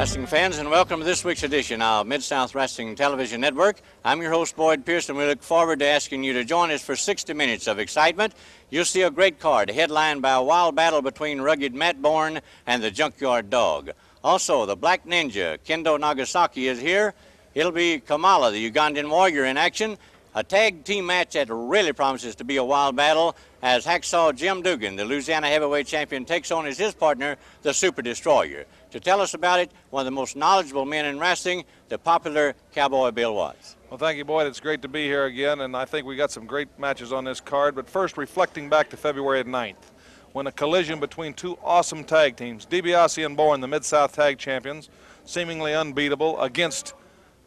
Wrestling fans, and welcome to this week's edition of Mid South Wrestling Television Network. I'm your host, Boyd Pierce. and we look forward to asking you to join us for 60 minutes of excitement. You'll see a great card headlined by a wild battle between rugged Matt Bourne and the Junkyard Dog. Also, the Black Ninja, Kendo Nagasaki, is here. It'll be Kamala, the Ugandan warrior, in action. A tag team match that really promises to be a wild battle as Hacksaw Jim Duggan, the Louisiana heavyweight champion, takes on as his partner, the Super Destroyer. To tell us about it, one of the most knowledgeable men in wrestling, the popular Cowboy Bill Watts. Well, thank you, Boyd. It's great to be here again, and I think we got some great matches on this card. But first, reflecting back to February 9th, when a collision between two awesome tag teams, DiBiase and Bourne, the Mid South Tag Champions, seemingly unbeatable, against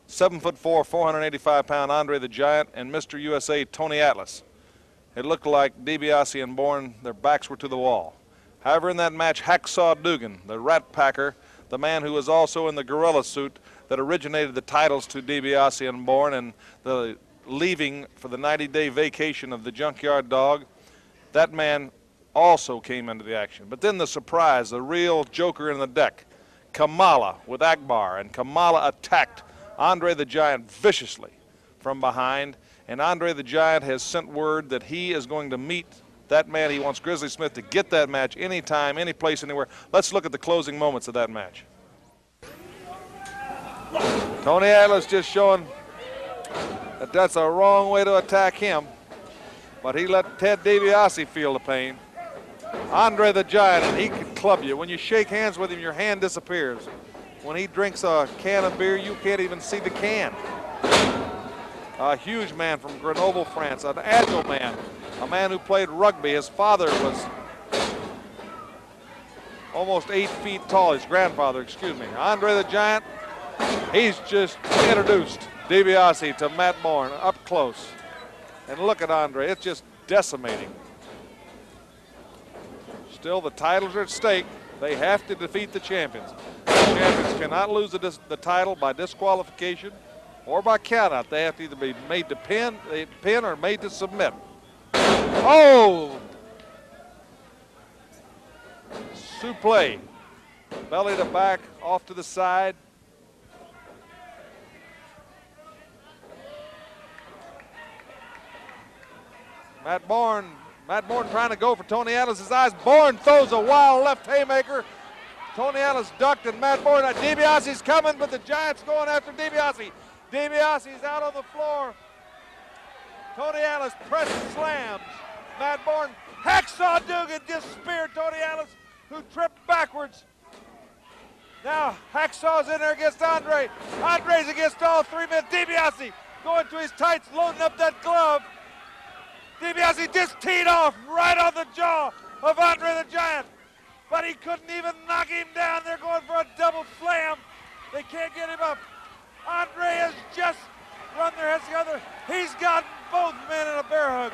seven foot four, 485 pound Andre the Giant and Mr. USA Tony Atlas. It looked like DiBiase and Bourne, their backs were to the wall. However, in that match, Hacksaw Duggan, the Rat Packer, the man who was also in the gorilla suit that originated the titles to DiBiase and Bourne and the leaving for the 90-day vacation of the Junkyard Dog, that man also came into the action. But then the surprise, the real joker in the deck, Kamala with Akbar, and Kamala attacked Andre the Giant viciously from behind. And Andre the Giant has sent word that he is going to meet that man. He wants Grizzly Smith to get that match anytime, any place, anywhere. Let's look at the closing moments of that match. Tony Atlas just showing that that's a wrong way to attack him. But he let Ted DiBiase feel the pain. Andre the Giant, and he can club you. When you shake hands with him, your hand disappears. When he drinks a can of beer, you can't even see the can. A huge man from Grenoble, France, an agile man, a man who played rugby. His father was almost eight feet tall, his grandfather, excuse me. Andre the Giant, he's just introduced DiBiase to Matt Bourne up close. And look at Andre, it's just decimating. Still, the titles are at stake. They have to defeat the champions. The champions cannot lose the, the title by disqualification or by countout. They have to either be made to pin, pin or made to submit. Oh! Suplex. Belly to back, off to the side. Matt Bourne, Matt Bourne trying to go for Tony Atlas's eyes. Bourne throws a wild left haymaker. Tony Atlas ducked and Matt Bourne. DiBiase's coming, but the Giants going after DiBiase. DiBiase's out on the floor. Tony Atlas presses slams. Matt Bourne, Hacksaw Duggan just speared Tony Atlas, who tripped backwards. Now Hacksaw's in there against Andre. Andre's against all three men. DiBiase going to his tights, loading up that glove. DiBiase just teed off right on the jaw of Andre the Giant. But he couldn't even knock him down. They're going for a double slam. They can't get him up. Andre has just run their heads together. He's got both men in a bear hug.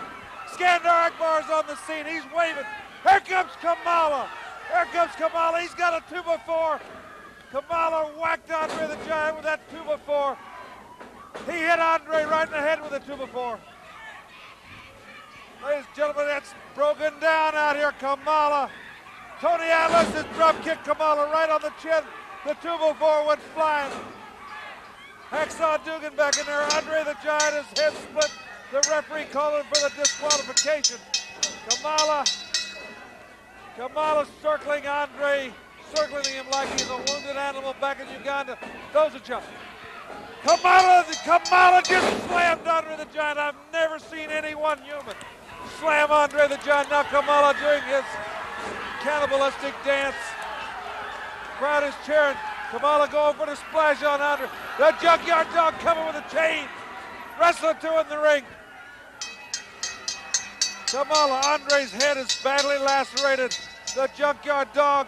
Skandar Akbar's on the scene. He's waving. Here comes Kamala. Here comes Kamala. He's got a two before. Kamala whacked Andre the Giant with that two before. He hit Andre right in the head with a two before. Ladies and gentlemen, that's broken down out here. Kamala. Tony Atlas has drop kicked Kamala right on the chin. The two before went flying. Hacksaw Duggan back in there. Andre the Giant, his head split. The referee calling for the disqualification. Kamala, Kamala circling Andre, circling him like he's a wounded animal back in Uganda. Those are jump. Kamala, Kamala just slammed Andre the Giant. I've never seen anyone human slam Andre the. Now Kamala doing his cannibalistic dance. Crowd is cheering. Kamala going for the splash on Andre. The Junkyard Dog coming with a chain. Wrestling two in the ring. Kamala, Andre's head is badly lacerated. The Junkyard Dog,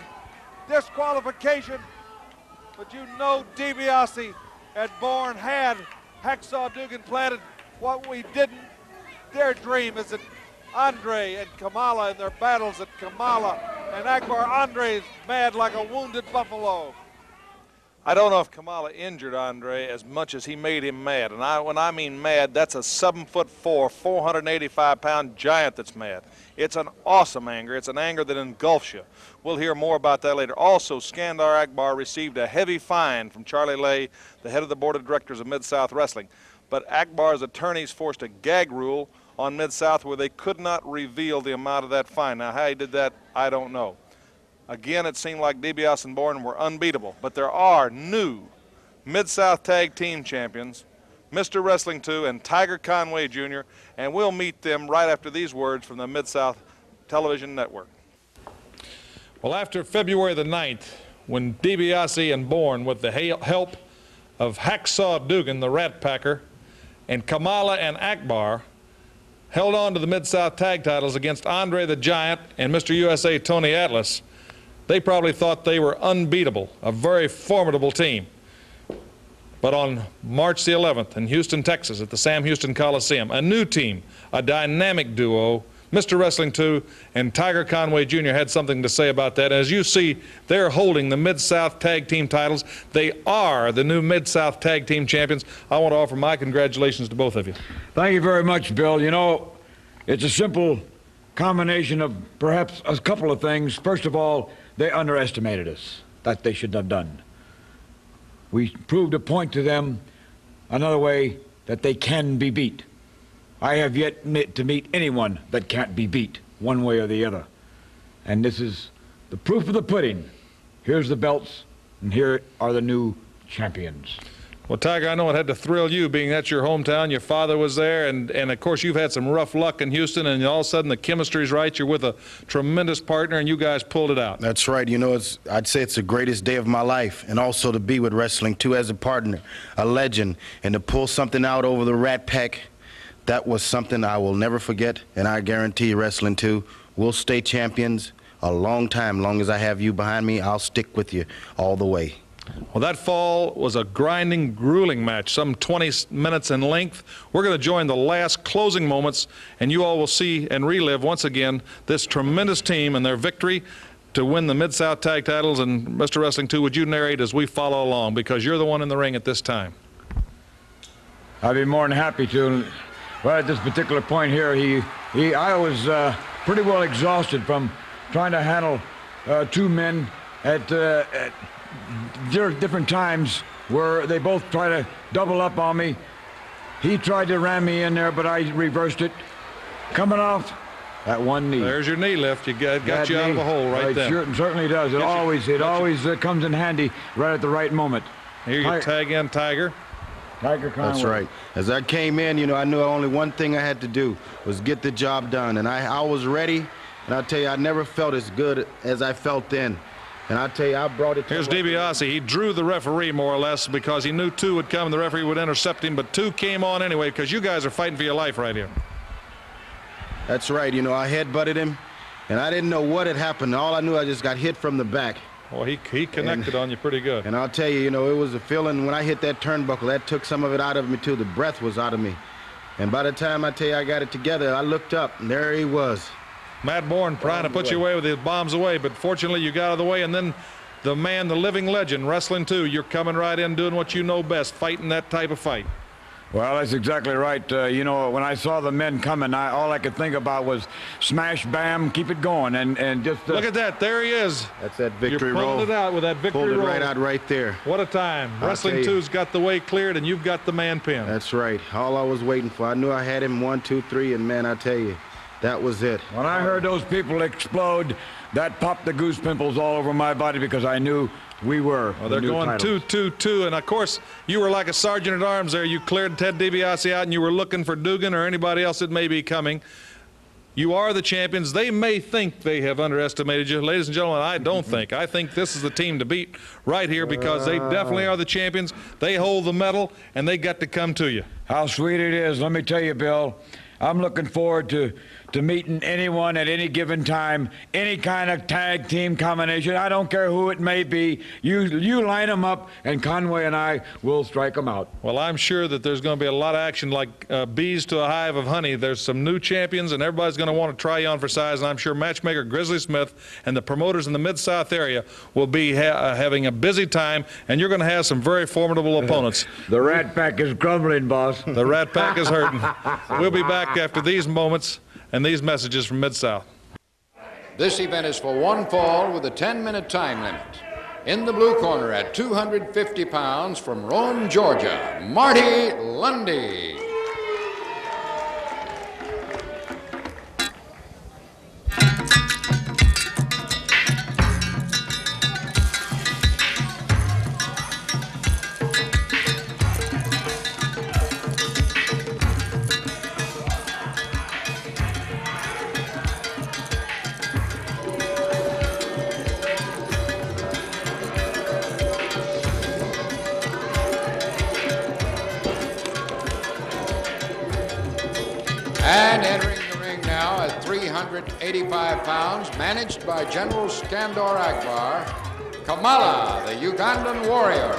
disqualification. But you know DiBiase and Bourne had Hacksaw Duggan planted. What we didn't dare dream is that Andre and Kamala in their battles at Kamala and Akbar Andre is mad like a wounded buffalo. I don't know if Kamala injured Andre as much as he made him mad. And I, when I mean mad, that's a seven foot four, 485 pound giant that's mad. It's an awesome anger. It's an anger that engulfs you. We'll hear more about that later. Also, Skandar Akbar received a heavy fine from Charlie Lay, the head of the board of directors of Mid South Wrestling. But Akbar's attorneys forced a gag rule on Mid South where they could not reveal the amount of that fine. Now, how he did that, I don't know. Again, it seemed like DiBiase and Bourne were unbeatable, but there are new Mid South Tag Team Champions, Mr. Wrestling 2 and Tiger Conway Jr., and we'll meet them right after these words from the Mid South Television Network. Well, after February the 9th, when DiBiase and Bourne, with the help of Hacksaw Duggan, the Rat Packer, and Kamala and Akbar, held on to the Mid South tag titles against Andre the Giant and Mr. USA Tony Atlas, they probably thought they were unbeatable, a very formidable team. But on March the 11th in Houston, Texas, at the Sam Houston Coliseum, a new team, a dynamic duo, Mr. Wrestling 2 and Tiger Conway Jr. had something to say about that. As you see, they're holding the Mid South Tag Team titles. They are the new Mid South Tag Team champions. I want to offer my congratulations to both of you. Thank you very much, Bill. You know, it's a simple combination of perhaps a couple of things. First of all, they underestimated us. That they should not have done. We proved a point to them another way that they can be beat. I have yet met to meet anyone that can't be beat one way or the other. And this is the proof of the pudding. Here's the belts, and here are the new champions. Well, Tiger, I know it had to thrill you, being that's your hometown. Your father was there, and, and of course, you've had some rough luck in Houston, and all of a sudden the chemistry's right. You're with a tremendous partner, and you guys pulled it out. That's right. You know, it's I'd say it's the greatest day of my life, and also to be with Wrestling 2, as a partner, a legend, and to pull something out over the Rat Pack, that was something I will never forget, and I guarantee Wrestling 2 will stay champions a long time. Long as I have you behind me, I'll stick with you all the way. Well, that fall was a grinding, grueling match, some 20 minutes in length. We're going to join the last closing moments, and you all will see and relive once again this tremendous team and their victory to win the Mid South Tag titles. And Mr. Wrestling 2, would you narrate as we follow along because you're the one in the ring at this time? I'd be more than happy to. Well, at this particular point here, he, he I was uh, pretty well exhausted from trying to handle uh, two men at, uh, at different times where they both try to double up on me. He tried to ram me in there, but I reversed it. Coming off that one knee. There's your knee lift. You got, got you knee, out of a hole right, right there. Sure, certainly does. It always you, it always uh, comes in handy right at the right moment. Here you tag in Tiger. Tiger Conway. That's right. As I came in, you know, I knew only one thing I had to do was get the job done, and I, I was ready. And I'll tell you, I never felt as good as I felt then. And I tell you, I brought it. To Here's DiBiase. He drew the referee more or less because he knew two would come and the referee would intercept him, but two came on anyway because you guys are fighting for your life right here. That's right. You know, I head-butted him, and I didn't know what had happened. All I knew, I just got hit from the back. Well, he, he connected and, on you pretty good. And I'll tell you, you know, it was a feeling when I hit that turnbuckle, that took some of it out of me, too. The breath was out of me. And by the time I tell you I got it together, I looked up, and there he was. Matt Bourne trying to put away. you away with his bombs away, but fortunately you got out of the way. And then the man, the living legend, Wrestling 2. you're coming right in doing what you know best, fighting that type of fight. Well, that's exactly right. Uh, you know, when I saw the men coming, I, all I could think about was smash, bam, keep it going, and and just uh, look at that. There he is. That's that victory You're roll. it out with that victory Pulled it roll. right out right there. What a time! I'll Wrestling 2's got the way cleared, and you've got the man pin. That's right. All I was waiting for. I knew I had him one, two, three, and man, I tell you, that was it. When I heard those people explode, that popped the goose pimples all over my body because I knew we were. Oh, well, they're the going titles. two, two, two, and of course you were like a sergeant at arms there. You cleared Ted DiBiase out, and you were looking for Duggan or anybody else that may be coming. You are the champions. They may think they have underestimated you. Ladies and gentlemen, I don't think. I think this is the team to beat right here because they definitely are the champions. They hold the medal, and they got to come to you. How sweet it is. Let me tell you, Bill, I'm looking forward to to meeting anyone at any given time, any kind of tag team combination. I don't care who it may be. You you line them up, and Conway and I will strike them out. Well, I'm sure that there's going to be a lot of action like uh, bees to a hive of honey. There's some new champions, and everybody's going to want to try you on for size. And I'm sure matchmaker Grizzly Smith and the promoters in the Mid South area will be ha- uh, having a busy time, and you're going to have some very formidable opponents. The Rat Pack is grumbling, boss. The Rat Pack is hurting. We'll be back after these moments and these messages from Mid South. This event is for one fall with a 10 minute time limit. In the blue corner at 250 pounds from Rome, Georgia, Marty Lundy. By General Skandor Akbar, Kamala, the Ugandan warrior.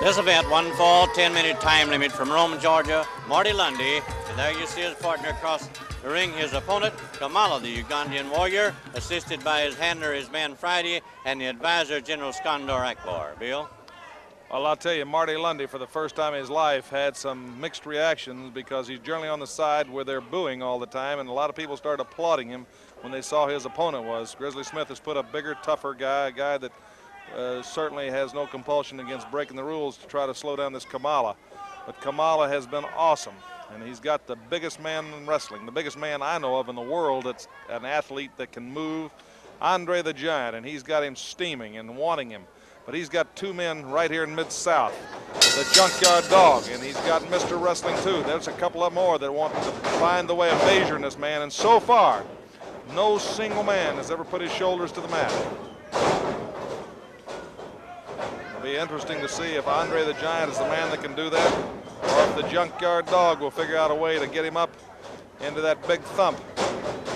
This event, one fall, 10 minute time limit from Rome, Georgia, Marty Lundy. And there you see his partner across the ring, his opponent, Kamala, the Ugandan warrior, assisted by his handler, his man Friday, and the advisor, General Skandor Akbar. Bill? Well, I'll tell you, Marty Lundy, for the first time in his life, had some mixed reactions because he's generally on the side where they're booing all the time, and a lot of people started applauding him when they saw his opponent was. Grizzly Smith has put a bigger, tougher guy, a guy that uh, certainly has no compulsion against breaking the rules to try to slow down this Kamala. But Kamala has been awesome, and he's got the biggest man in wrestling, the biggest man I know of in the world that's an athlete that can move, Andre the Giant, and he's got him steaming and wanting him. But he's got two men right here in Mid-South, the Junkyard Dog, and he's got Mr. Wrestling 2. There's a couple of more that want to find the way of measuring this man, and so far, no single man has ever put his shoulders to the mat. It'll be interesting to see if Andre the Giant is the man that can do that, or if the Junkyard Dog will figure out a way to get him up into that big thump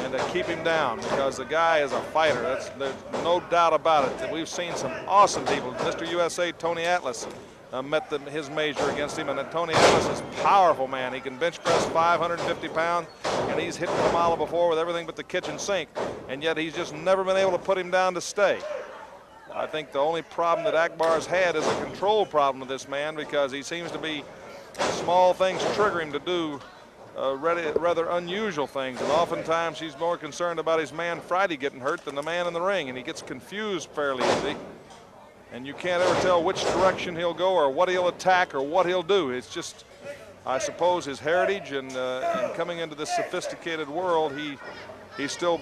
and to keep him down because the guy is a fighter. That's, there's no doubt about it. We've seen some awesome people. Mr. USA Tony Atlas uh, met the, his major against him, and Tony Atlas is a powerful man. He can bench press 550 pounds, and he's hit Kamala before with everything but the kitchen sink, and yet he's just never been able to put him down to stay. I think the only problem that Akbar's had is a control problem with this man because he seems to be small things trigger him to do uh, rather, rather unusual things. And oftentimes he's more concerned about his man Friday getting hurt than the man in the ring. And he gets confused fairly easy. And you can't ever tell which direction he'll go or what he'll attack or what he'll do. It's just, I suppose, his heritage and, uh, and coming into this sophisticated world, he, he still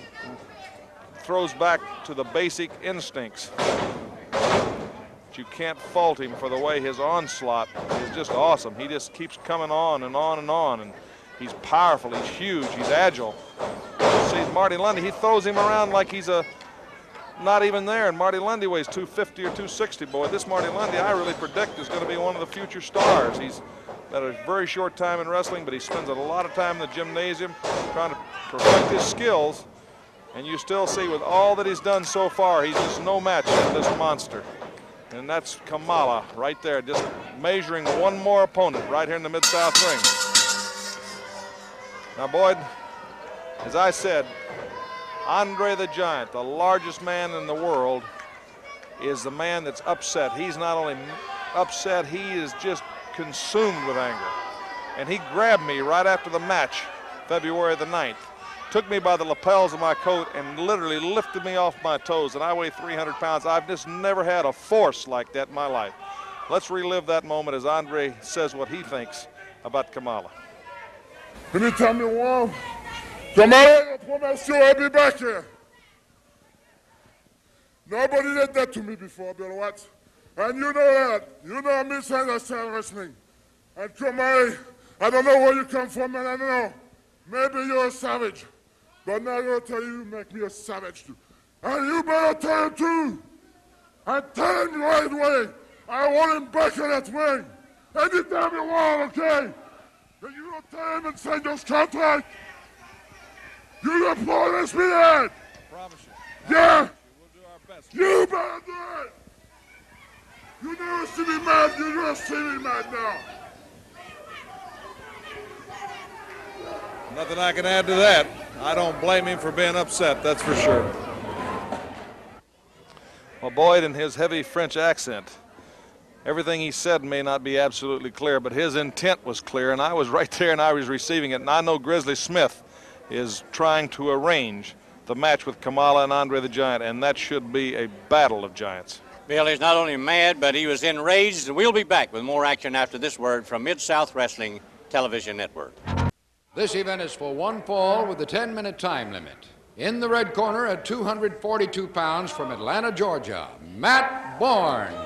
throws back to the basic instincts. But you can't fault him for the way his onslaught is just awesome. He just keeps coming on and on and on. And He's powerful, he's huge, he's agile. See Marty Lundy, he throws him around like he's a not even there. And Marty Lundy weighs 250 or 260. Boy, this Marty Lundy I really predict is going to be one of the future stars. He's had a very short time in wrestling, but he spends a lot of time in the gymnasium trying to perfect his skills. And you still see with all that he's done so far, he's just no match for this monster. And that's Kamala right there, just measuring one more opponent right here in the Mid-South ring. Now, Boyd, as I said, Andre the Giant, the largest man in the world, is the man that's upset. He's not only upset, he is just consumed with anger. And he grabbed me right after the match, February the 9th, took me by the lapels of my coat and literally lifted me off my toes. And I weigh 300 pounds. I've just never had a force like that in my life. Let's relive that moment as Andre says what he thinks about Kamala. Can you want, tomorrow, I promise you I'll be back here. Nobody did that to me before, Bill Watts. And you know that. You know I misunderstand wrestling. And tomorrow, I don't know where you come from, and I don't know. Maybe you're a savage. But now to tell you, you make me a savage too. And you better tell him too. And tell him right away. I want him back in that ring. Anytime you want, okay? Then you don't tell him and sign those contracts. You gonna promise me that? Promise you. Yeah. We'll do our best. You better do it. You never see me mad. You just see me mad now. Nothing I can add to that. I don't blame him for being upset, that's for sure. Well, Boyd, in his heavy French accent, everything he said may not be absolutely clear, but his intent was clear, and I was right there and I was receiving it. And I know Grizzly Smith is trying to arrange the match with Kamala and Andre the Giant, and that should be a battle of giants. Bill is not only mad, but he was enraged, and we'll be back with more action after this word from Mid South Wrestling Television Network. This event is for one fall with a 10 minute time limit. In the red corner at 242 pounds from Atlanta, Georgia, Matt Bourne.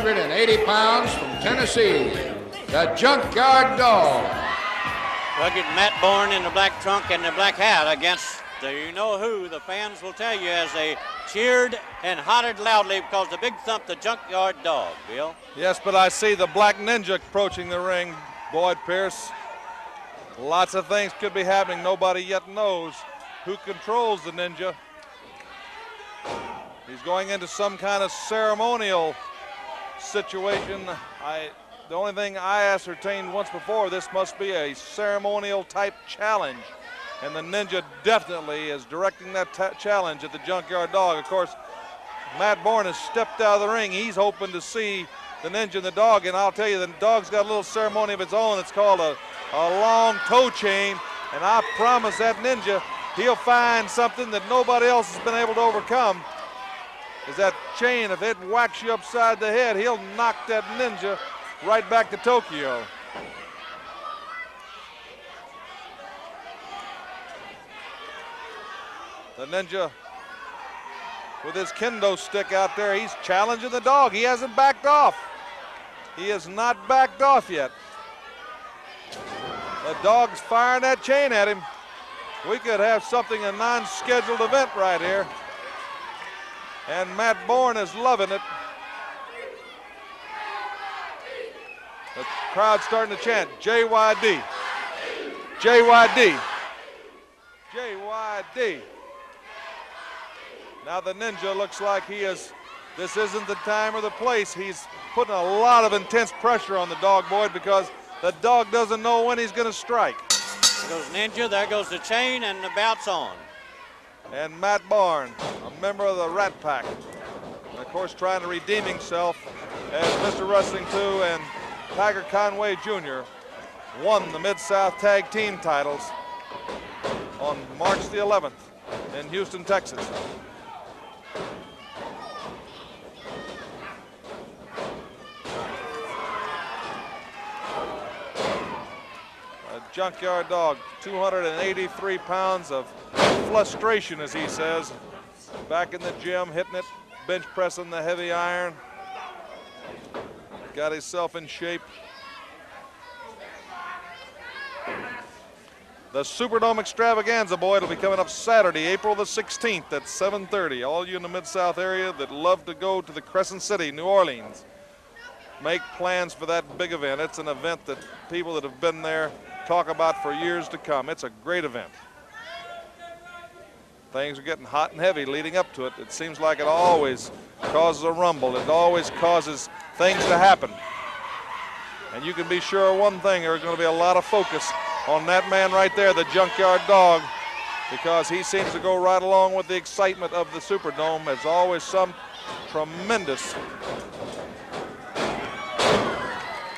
280 pounds from Tennessee, the Junkyard Dog. Look at Matt Bourne in the black trunk and the black hat against the you know who. The fans will tell you as they cheered and hollered loudly because the big thump the junkyard dog, Bill. Yes, but I see the Black Ninja approaching the ring, Boyd Pierce. Lots of things could be happening. Nobody yet knows who controls the ninja. He's going into some kind of ceremonial situation. I, the only thing I ascertained once before, this must be a ceremonial type challenge. And the ninja definitely is directing that challenge at the junkyard dog. Of course, Matt Bourne has stepped out of the ring. He's hoping to see the ninja and the dog. And I'll tell you, the dog's got a little ceremony of its own. It's called a, a long toe chain. And I promise that ninja, he'll find something that nobody else has been able to overcome. Is that chain, if it whacks you upside the head, he'll knock that ninja right back to Tokyo. The ninja with his kendo stick out there. He's challenging the dog. He hasn't backed off. He has not backed off yet. The dog's firing that chain at him. We could have something, a non-scheduled event right here. And Matt Bourne is loving it. The crowd's starting to chant, JYD. JYD. JYD. Now the ninja looks like he is, this isn't the time or the place. He's putting a lot of intense pressure on the dog, Boyd, because the dog doesn't know when he's going to strike. There goes Ninja, there goes the chain, and the bout's on. And Matt Bourne, a member of the Rat Pack, and of course trying to redeem himself as Mr. Wrestling 2 and Tiger Conway Jr. won the Mid-South Tag Team titles on March the 11th in Houston, Texas. Junkyard dog, 283 pounds of frustration, as he says. Back in the gym, hitting it, bench pressing the heavy iron. Got himself in shape. The Superdome Extravaganza, boy, it'll be coming up Saturday, April the 16th at 7.30. All you in the Mid-South area that love to go to the Crescent City, New Orleans, make plans for that big event. It's an event that people that have been there talk about for years to come. It's a great event. Things are getting hot and heavy leading up to it. It seems like it always causes a rumble. It always causes things to happen. And you can be sure of one thing, there's going to be a lot of focus on that man right there, the junkyard dog, because he seems to go right along with the excitement of the Superdome. There's always some tremendous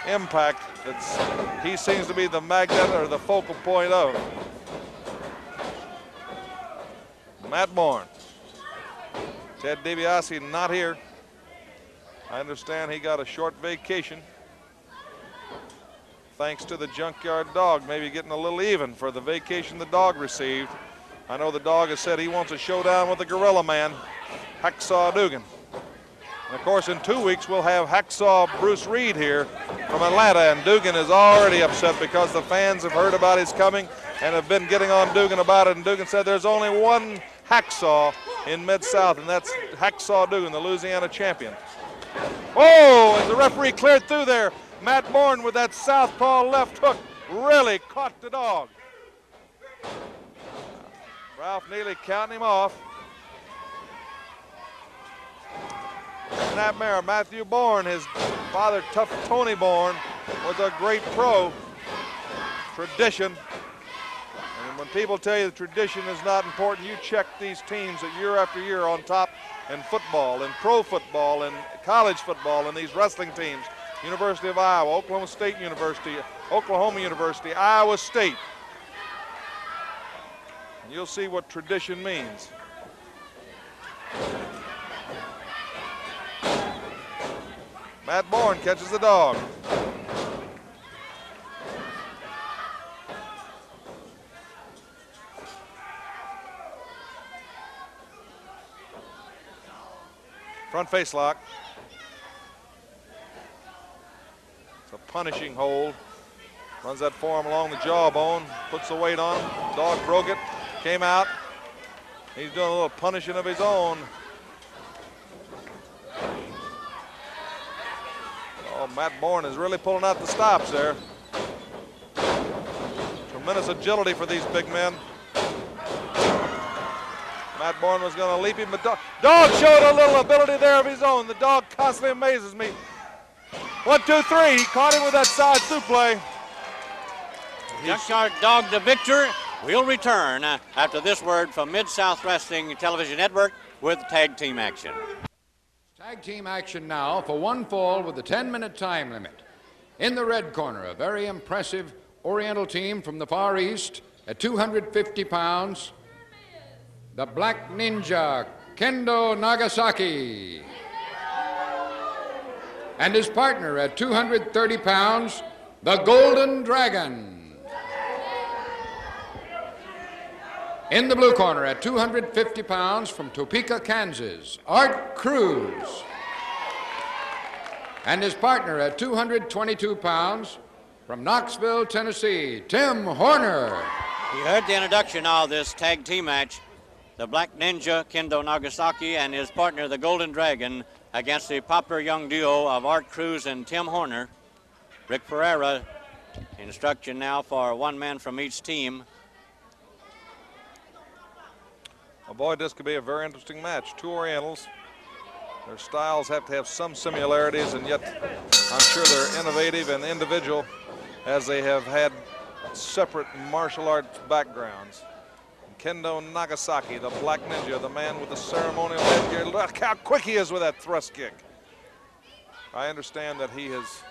impact that's he seems to be the magnet or the focal point of. Matt Bourne. Ted DiBiase not here. I understand he got a short vacation. thanks to the junkyard dog maybe getting a little even for the vacation the dog received. I know the dog has said he wants a showdown with the Gorilla Man, Hacksaw Duggan. And of course, in two weeks, we'll have Hacksaw Bruce Reed here from Atlanta, and Duggan is already upset because the fans have heard about his coming and have been getting on Duggan about it. And Duggan said there's only one Hacksaw in Mid South, and that's Hacksaw Duggan, the Louisiana champion. Oh, as the referee cleared through there, Matt Bourne with that southpaw left hook really caught the dog. Ralph Neely counting him off. In that mare, Matthew Bourne, his father, Tough Tony Bourne, was a great pro. Tradition. When people tell you the tradition is not important, you check these teams that year after year on top in football, in pro football, in college football, in these wrestling teams. University of Iowa, Oklahoma State University, Oklahoma University, Iowa State. And you'll see what tradition means. Matt Bourne catches the dog. Front face lock. It's a punishing hold. Runs that forearm along the jawbone, puts the weight on. Dog broke it, came out. He's doing a little punishing of his own. Oh, Matt Bourne is really pulling out the stops there. Tremendous agility for these big men. Matt Bourne was going to leap him, but dog, dog showed a little ability there of his own. The dog constantly amazes me. One, two, three. He caught him with that side suplex. Junkyard Dog the victor. We'll return uh, after this word from Mid South Wrestling Television Network with tag team action. Tag team action now for one fall with a 10 minute time limit. In the red corner, a very impressive Oriental team from the Far East at 250 pounds, the Black Ninja, Kendo Nagasaki. And his partner at 230 pounds, the Golden Dragon. In the blue corner at 250 pounds from Topeka, Kansas, Art Cruz. And his partner at 222 pounds from Knoxville, Tennessee, Tim Horner. You heard the introduction of this tag team match. The Black Ninja, Kendo Nagasaki, and his partner, the Golden Dragon, against the popular young duo of Art Cruz and Tim Horner. Rick Pereira, instruction now for one man from each team. Oh boy, this could be a very interesting match. Two Orientals. Their styles have to have some similarities, and yet I'm sure they're innovative and individual as they have had separate martial arts backgrounds. Kendo Nagasaki, the Black Ninja, the man with the ceremonial headgear. Look how quick he is with that thrust kick. I understand that he has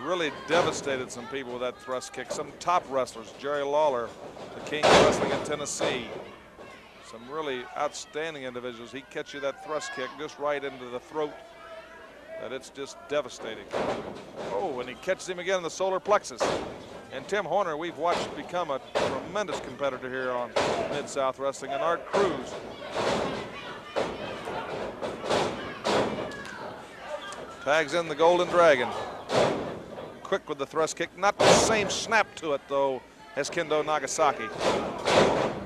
really devastated some people with that thrust kick. Some top wrestlers, Jerry Lawler, the king of wrestling in Tennessee, some really outstanding individuals. He catch you that thrust kick just right into the throat that it's just devastating. Oh, and he catches him again in the solar plexus. And Tim Horner, we've watched become a tremendous competitor here on Mid-South Wrestling. And Art Cruz. Tags in the Golden Dragon. Quick with the thrust kick. Not the same snap to it, though, as Kendo Nagasaki.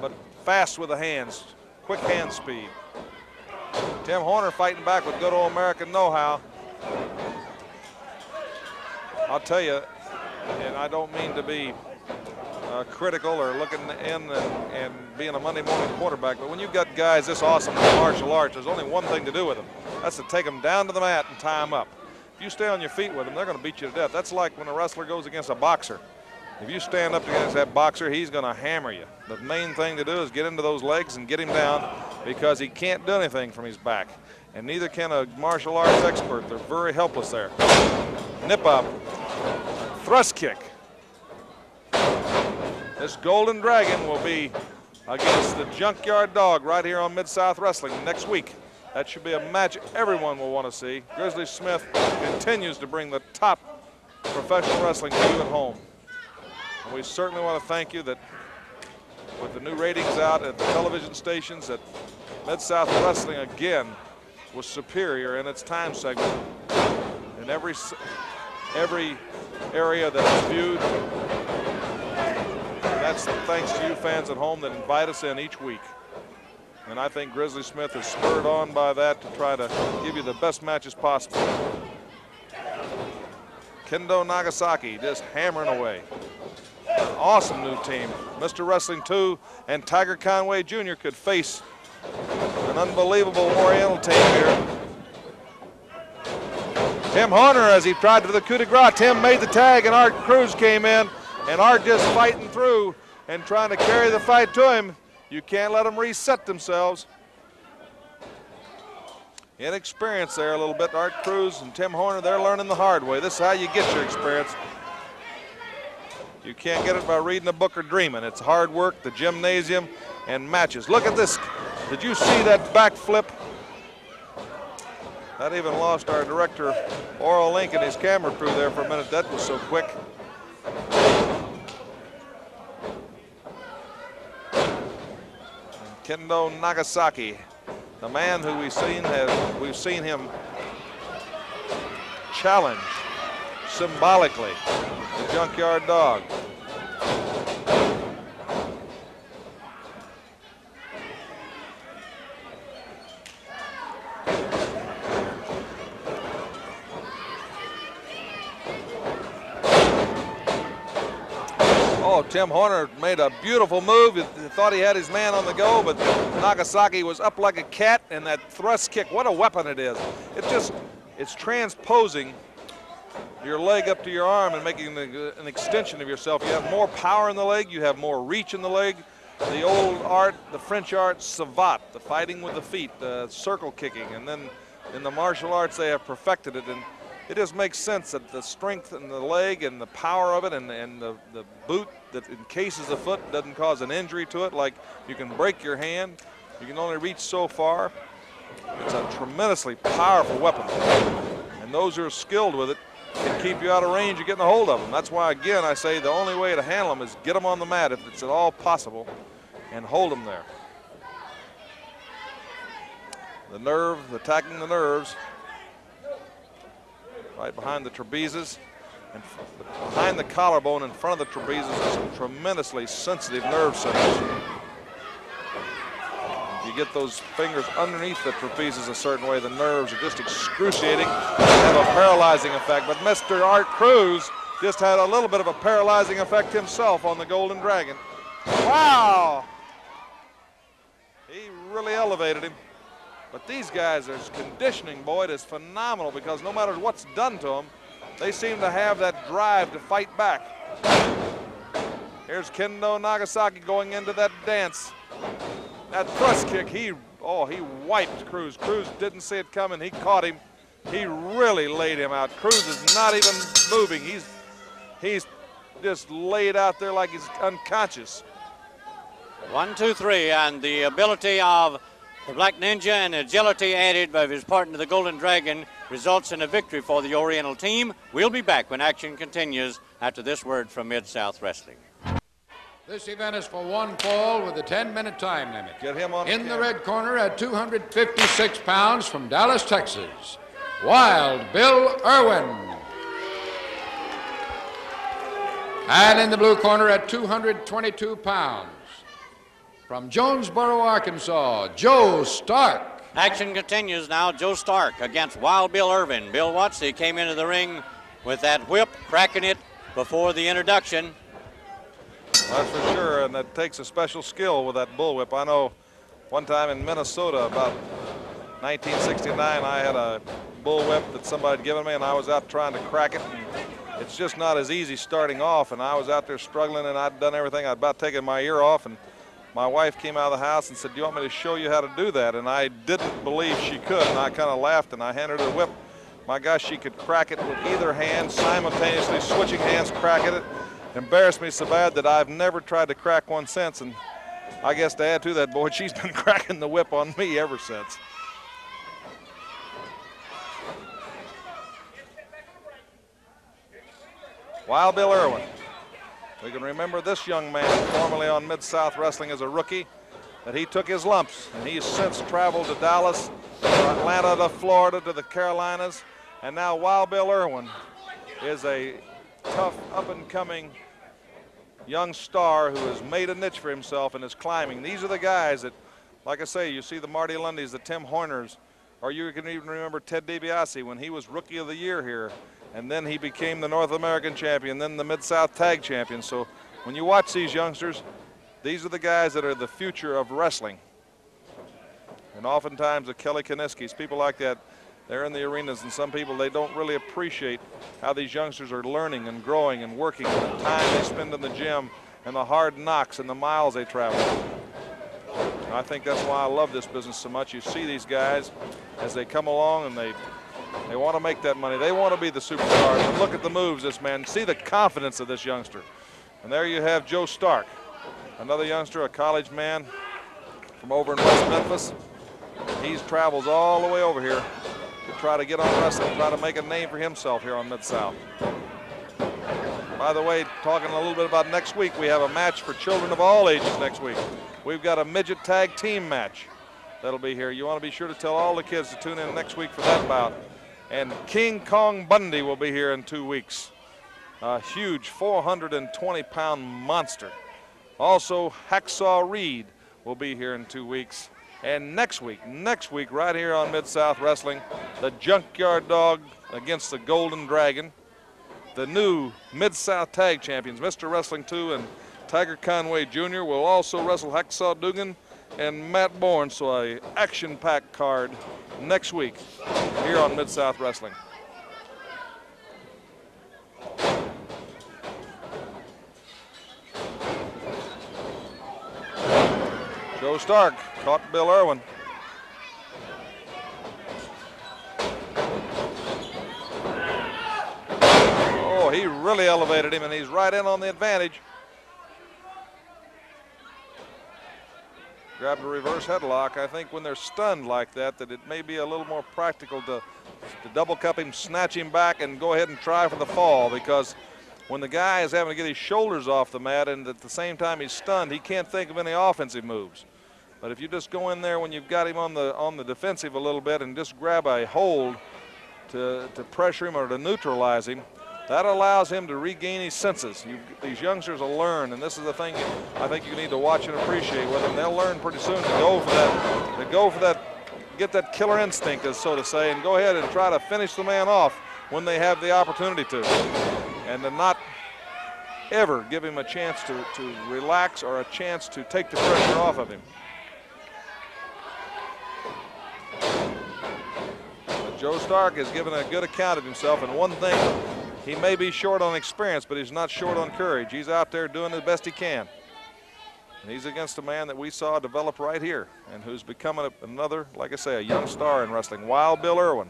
But fast with the hands. Quick hand speed. Tim Horner fighting back with good old American know-how. I'll tell you, and I don't mean to be uh, critical or looking in and, and, being a Monday morning quarterback, but when you've got guys this awesome in martial arts, there's only one thing to do with them. That's to take them down to the mat and tie them up. If you stay on your feet with them, they're going to beat you to death. That's like when a wrestler goes against a boxer. If you stand up against that boxer, he's going to hammer you. The main thing to do is get into those legs and get him down because he can't do anything from his back. And neither can a martial arts expert. They're very helpless there. Nip up. Thrust kick. This Golden Dragon will be against the Junkyard Dog right here on Mid-South Wrestling next week. That should be a match everyone will want to see. Grizzly Smith continues to bring the top professional wrestling to you at home. And we certainly want to thank you that with the new ratings out at the television stations that Mid-South Wrestling again was superior in its time segment in every every area that is viewed. And that's thanks to you fans at home that invite us in each week. And I think Grizzly Smith is spurred on by that to try to give you the best matches possible. Kendo Nagasaki just hammering away. An awesome new team. Mr. Wrestling 2 and Tiger Conway Jr. could face an unbelievable Oriental team here. Tim Horner as he tried for the coup de grace. Tim made the tag and Art Cruz came in and Art just fighting through and trying to carry the fight to him. You can't let them reset themselves. Inexperience there a little bit. Art Cruz and Tim Horner, they're learning the hard way. This is how you get your experience. You can't get it by reading a book or dreaming. It's hard work, the gymnasium, and matches. Look at this. Did you see that backflip? That even lost our director, Oral Link, and his camera crew there for a minute. That was so quick. Kendo Nagasaki, the man who we've seen has we've seen him challenge symbolically the junkyard dog. Tim Horner made a beautiful move. He thought he had his man on the go, but Nagasaki was up like a cat, and that thrust kick, what a weapon it is. It just, it's transposing your leg up to your arm and making an extension of yourself. You have more power in the leg, you have more reach in the leg. The old art, the French art, savate, the fighting with the feet, the circle kicking, and then in the martial arts they have perfected it. And it just makes sense that the strength and the leg and the power of it and, and the, the boot that encases the foot doesn't cause an injury to it like you can break your hand. You can only reach so far. It's a tremendously powerful weapon. And those who are skilled with it can keep you out of range of getting a hold of them. That's why, again, I say the only way to handle them is get them on the mat if it's at all possible and hold them there. The nerve, attacking the nerves, right behind the trapezius. And behind the collarbone in front of the trapezius are some tremendously sensitive nerve centers. If you get those fingers underneath the trapezius a certain way, the nerves are just excruciating have a paralyzing effect. But Mr. Art Cruz just had a little bit of a paralyzing effect himself on the Golden Dragon. Wow! He really elevated him. But these guys, their conditioning, Boyd, is phenomenal because no matter what's done to them, they seem to have that drive to fight back. Here's Kendo Nagasaki going into that dance. That thrust kick, he, oh, he wiped Cruz. Cruz didn't see it coming. He caught him. He really laid him out. Cruz is not even moving. He's, he's just laid out there like he's unconscious. One, two, three, and the ability of the Black Ninja and agility added by his partner, the Golden Dragon, results in a victory for the Oriental team. We'll be back when action continues after this word from Mid-South Wrestling. This event is for one fall with a 10-minute time limit. Get him on In the the red corner at 256 pounds from Dallas, Texas, Wild Bill Irwin. And in the blue corner at 222 pounds from Jonesboro, Arkansas, Joe Stark. Action continues now. Joe Stark against Wild Bill Irwin. Bill Watsey came into the ring with that whip, cracking it before the introduction. That's for sure, and that takes a special skill with that bullwhip. I know one time in Minnesota, about 1969, I had a bullwhip that somebody had given me, and I was out trying to crack it. And it's just not as easy starting off, and I was out there struggling, and I'd done everything. I'd about taken my ear off, and my wife came out of the house and said, do you want me to show you how to do that? And I didn't believe she could, and I kind of laughed, and I handed her the whip. My gosh, she could crack it with either hand, simultaneously switching hands, cracking it. Embarrassed me so bad that I've never tried to crack one since, and I guess to add to that, boy, she's been cracking the whip on me ever since. Wild Bill Irwin. We can remember this young man, formerly on Mid South Wrestling as a rookie, that he took his lumps, and he's since traveled to Dallas, to Atlanta, to Florida, to the Carolinas, and now Wild Bill Irwin is a tough, up and coming young star who has made a niche for himself and is climbing. These are the guys that, like I say, you see the Marty Lundys, the Tim Horners, or you can even remember Ted DiBiase when he was Rookie of the Year here, and then he became the North American champion, then the Mid South Tag champion. So when you watch these youngsters, these are the guys that are the future of wrestling. And oftentimes the Kelly Kiniskis, people like that, they're in the arenas, and some people they don't really appreciate how these youngsters are learning and growing and working, and the time they spend in the gym, and the hard knocks and the miles they travel. I think that's why I love this business so much. You see these guys as they come along and they they want to make that money. They want to be the superstars. And look at the moves this man. See the confidence of this youngster. And there you have Joe Stark, another youngster, a college man from over in West Memphis. He travels all the way over here to try to get on wrestling, try to make a name for himself here on Mid-South. By the way, talking a little bit about next week, we have a match for children of all ages next week. We've got a midget tag team match that'll be here. You want to be sure to tell all the kids to tune in next week for that bout. And King Kong Bundy will be here in two weeks. A huge 420 pound monster. Also, Hacksaw Reed will be here in two weeks. And next week, next week, right here on Mid South Wrestling, the Junkyard Dog against the Golden Dragon. The new Mid South Tag Champions, Mr. Wrestling 2 and Tiger Conway Jr. will also wrestle Hacksaw Duggan and Matt Bourne. So a action-packed card next week here on Mid South Wrestling. Joe Stark caught Bill Irwin. Oh, he really elevated him, and he's right in on the advantage. Grabbed a reverse headlock. I think when they're stunned like that, that it may be a little more practical to, to double cup him, snatch him back, and go ahead and try for the fall because when the guy is having to get his shoulders off the mat and at the same time he's stunned, he can't think of any offensive moves. But if you just go in there when you've got him on the on the defensive a little bit and just grab a hold to, to pressure him or to neutralize him, that allows him to regain his senses. You, these youngsters will learn, and this is the thing I think you need to watch and appreciate with them. They'll learn pretty soon to go for that, to go for that, get that killer instinct, as so to say, and go ahead and try to finish the man off when they have the opportunity to, and to not ever give him a chance to, to relax or a chance to take the pressure off of him. But Joe Stark has given a good account of himself, and one thing he may be short on experience, but he's not short on courage. He's out there doing the best he can. And he's against a man that we saw develop right here and who's becoming another, like I say, a young star in wrestling, Wild Bill Irwin.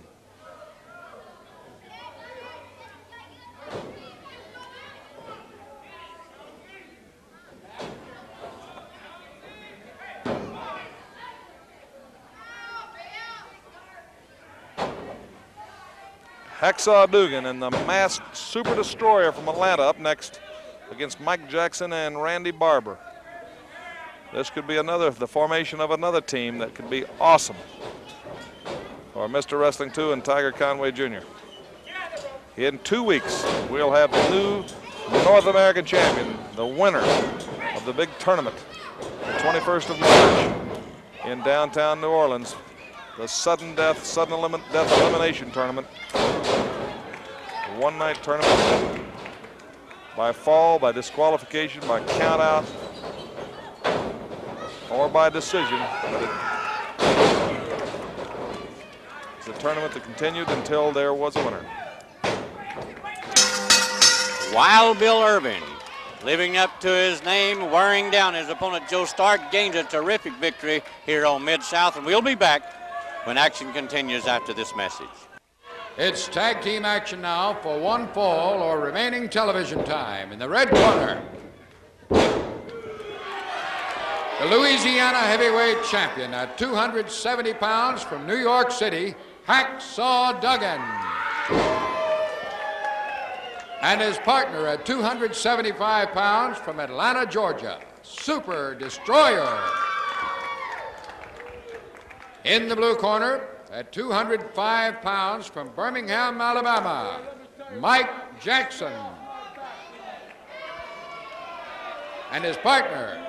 Hacksaw Duggan and the masked Super Destroyer from Atlanta up next against Mike Jackson and Randy Barber. This could be another, the formation of another team that could be awesome for Mr. Wrestling 2 and Tiger Conway Jr. In two weeks, we'll have the new North American champion, the winner of the big tournament, the 21st of March in downtown New Orleans, the sudden death, sudden death elimination tournament one night tournament by fall, by disqualification, by count out, or by decision. But it, it's a tournament that continued until there was a winner. Wild Bill Irwin, living up to his name, wearing down his opponent Joe Stark, gains a terrific victory here on Mid South, and we'll be back when action continues after this message. It's tag team action now for one fall or remaining television time. In the red corner, the Louisiana heavyweight champion at 270 pounds from New York City, Hacksaw Duggan. And his partner at 275 pounds from Atlanta, Georgia, Super Destroyer. In the blue corner, at 205 pounds from Birmingham, Alabama, Mike Jackson. And his partner,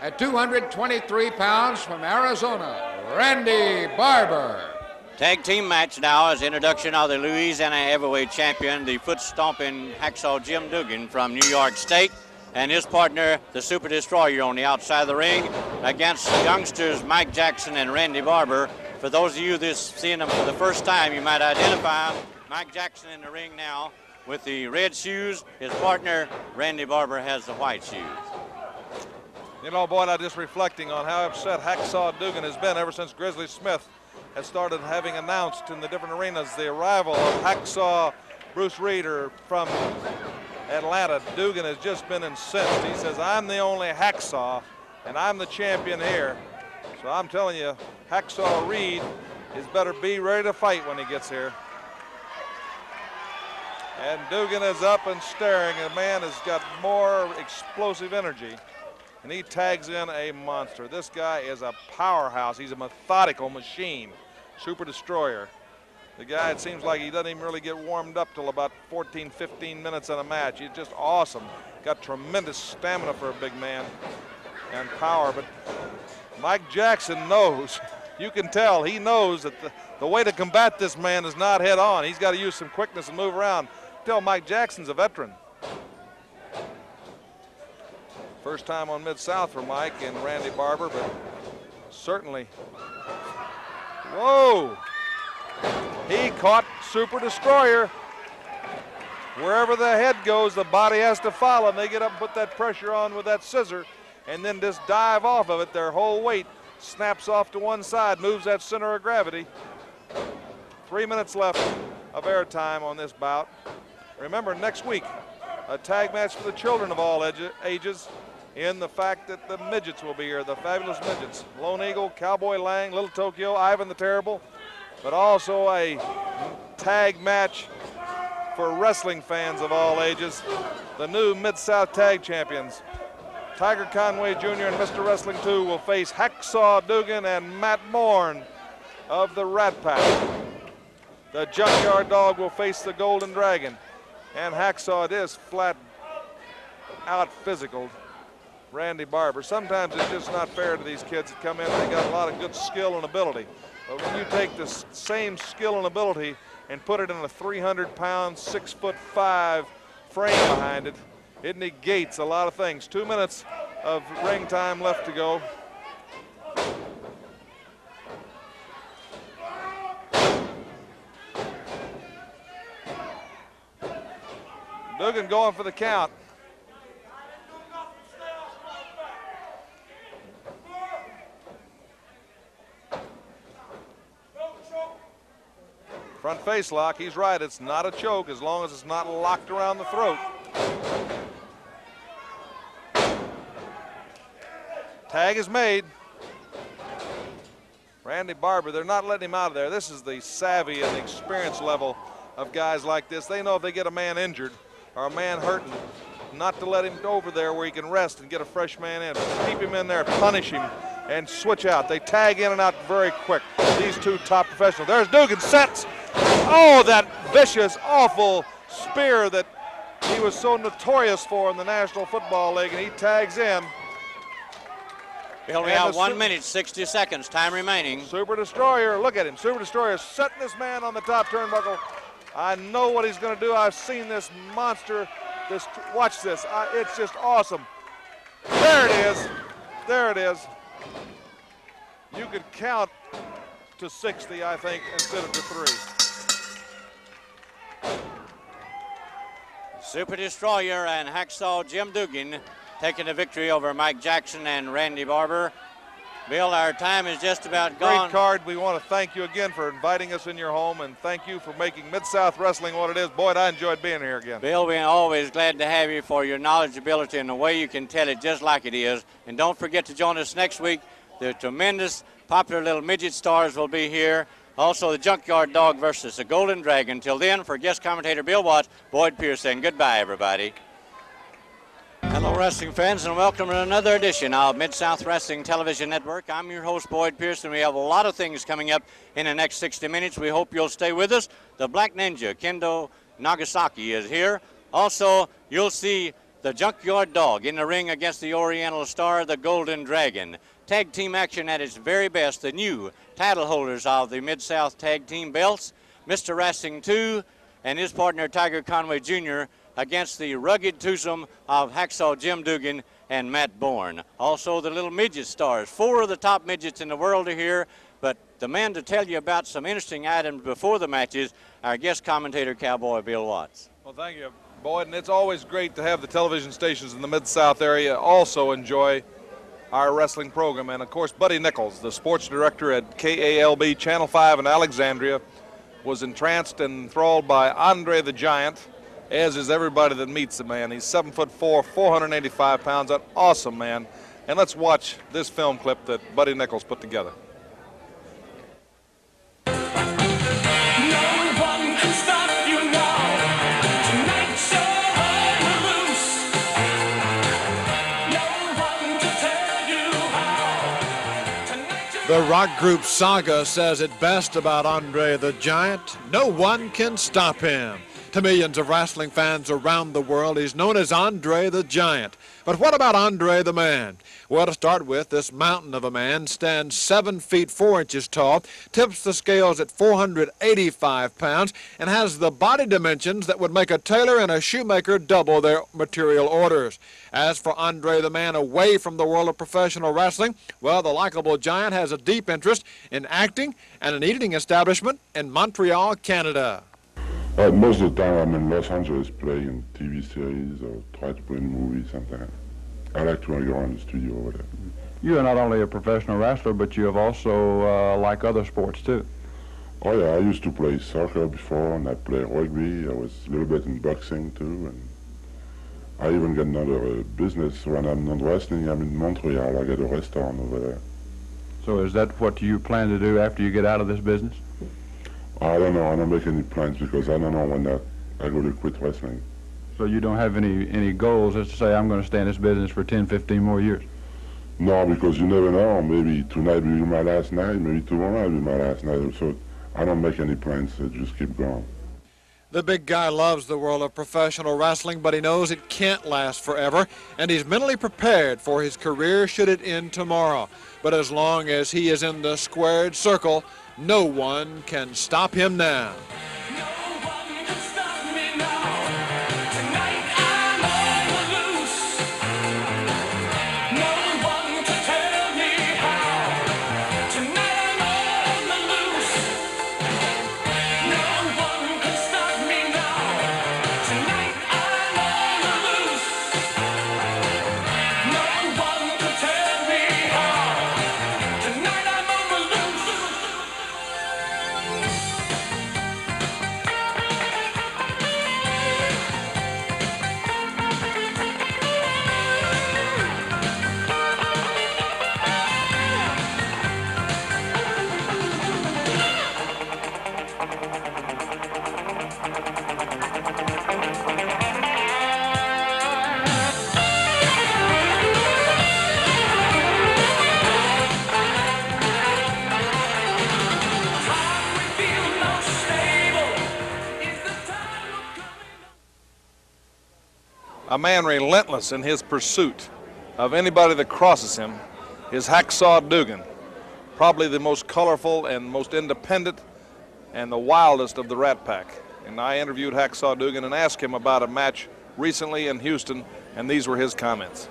at 223 pounds from Arizona, Randy Barber. Tag team match now is introduction of the Louisiana heavyweight champion, the foot stomping hacksaw Jim Duggan from New York State, and his partner, the Super Destroyer, on the outside of the ring against youngsters Mike Jackson and Randy Barber. For those of you that's seeing them for the first time, you might identify Mike Jackson in the ring now with the red shoes. His partner, Randy Barber, has the white shoes. You know, Boyd, I'm just reflecting on how upset Hacksaw Duggan has been ever since Grizzly Smith has started having announced in the different arenas the arrival of Hacksaw Bruce Reeder from Atlanta. Duggan has just been incensed. He says, I'm the only Hacksaw, and I'm the champion here. So I'm telling you, Hacksaw Reed is better be ready to fight when he gets here. And Duggan is up and staring. The man has got more explosive energy and he tags in a monster. This guy is a powerhouse. He's a methodical machine, super destroyer. The guy, it seems like he doesn't even really get warmed up till about 14, 15 minutes in a match. He's just awesome. Got tremendous stamina for a big man and power. But Mike Jackson knows. You can tell he knows that the, the way to combat this man is not head on. He's got to use some quickness and move around. Tell Mike Jackson's a veteran. First time on Mid-South for Mike and Randy Barber, but certainly. Whoa! He caught Super Destroyer. Wherever the head goes, the body has to follow, and they get up and put that pressure on with that scissor, and then just dive off of it. Their whole weight snaps off to one side, moves that center of gravity. Three minutes left of airtime on this bout. Remember, next week, a tag match for the children of all ages in the fact that the midgets will be here, the fabulous midgets. Lone Eagle, Cowboy Lang, Little Tokyo, Ivan the Terrible, but also a tag match for wrestling fans of all ages. The new Mid-South Tag Champions. Tiger Conway Jr. and Mr. Wrestling 2 will face Hacksaw Duggan and Matt Bourne of the Rat Pack. The Junkyard Dog will face the Golden Dragon. And Hacksaw is flat out physical. Randy Barber. Sometimes it's just not fair to these kids that come in. They got a lot of good skill and ability. But when you take the same skill and ability and put it in a 300 pound, six foot five frame behind it, it negates a lot of things. Two minutes of ring time left to go. Duggan going for the count. Front face lock, he's right, it's not a choke as long as it's not locked around the throat. Tag is made. Randy Barber, they're not letting him out of there. This is the savvy and the experience level of guys like this. They know if they get a man injured or a man hurting, not to let him go over there where he can rest and get a fresh man in. Keep him in there, punish him, and switch out. They tag in and out very quick. These two top professionals. There's Duggan, sets, Oh, that vicious, awful spear that he was so notorious for in the National Football League, and he tags in. Bill, we have one minute, 60 seconds, time remaining. Super Destroyer, look at him. Super Destroyer setting this man on the top turnbuckle. I know what he's going to do. I've seen this monster. This, watch this. I, it's just awesome. There it is. There it is. You could count to 60, I think, instead of to three. Super Destroyer and Hacksaw Jim Duggan taking the victory over Mike Jackson and Randy Barber. Bill, our time is just about gone. Great card. We want to thank you again for inviting us in your home and thank you for making Mid-South Wrestling what it is. Boyd, I enjoyed being here again. Bill, we're always glad to have you for your knowledgeability and the way you can tell it just like it is. And don't forget to join us next week. The tremendous popular little midget stars will be here Also, the Junkyard Dog versus the Golden Dragon. Till then, for guest commentator Bill Watts, Boyd Pierce. Goodbye, everybody. Hello, wrestling fans, and welcome to another edition of Mid South Wrestling Television Network. I'm your host, Boyd Pierce. We have a lot of things coming up in the next 60 minutes. We hope you'll stay with us. The Black Ninja, Kendo Nagasaki, is here. Also, you'll see the Junkyard Dog in the ring against the Oriental Star, the Golden Dragon. Tag team action at its very best. The new title holders of the Mid South Tag Team belts, Mr. Wrestling 2 and his partner Tiger Conway Jr against the rugged twosome of Hacksaw Jim Duggan and Matt Bourne. Also, the little midget stars. Four of the top midgets in the world are here, but the man to tell you about some interesting items before the matches, our guest commentator, Cowboy Bill Watts. Well, thank you, Boyd, and it's always great to have the television stations in the Mid-South area also enjoy our wrestling program. And, of course, Buddy Nichols, the sports director at KALB Channel 5 in Alexandria, was entranced and enthralled by Andre the Giant, as is everybody that meets the man. He's seven foot four, 485 pounds, an awesome man. And let's watch this film clip that Buddy Nichols put together. The rock group Saga says it best about Andre the Giant. No one can stop him. To millions of wrestling fans around the world, he's known as Andre the Giant. But what about Andre the Man? Well, to start with, this mountain of a man stands 7 feet 4 inches tall, tips the scales at 485 pounds, and has the body dimensions that would make a tailor and a shoemaker double their material orders. As for Andre the Man away from the world of professional wrestling, well, the likable giant has a deep interest in acting and an eating establishment in Montreal, Canada. Uh, most of the time I'm in Los Angeles playing TV series or try to play in movies, something. I like to go around the studio over there. You are not only a professional wrestler, but you have also uh, like other sports too. Oh yeah, I used to play soccer before, and I played rugby. I was a little bit in boxing too, and I even got another uh, business when I'm not wrestling. I'm in Montreal. I got a restaurant over there. So is that what you plan to do after you get out of this business? I don't know. I don't make any plans because I don't know when that I go to quit wrestling. So you don't have any any goals as to say I'm going to stay in this business for 10, 15 more years? No, because you never know. Maybe tonight will be my last night. Maybe tomorrow will be my last night. So I don't make any plans. I just keep going. The big guy loves the world of professional wrestling, but he knows it can't last forever, and he's mentally prepared for his career should it end tomorrow. But as long as he is in the squared circle, no one can stop him now. Man relentless in his pursuit of anybody that crosses him is Hacksaw Duggan, probably the most colorful and most independent and the wildest of the Rat Pack. And I interviewed Hacksaw Duggan and asked him about a match recently in Houston, and these were his comments.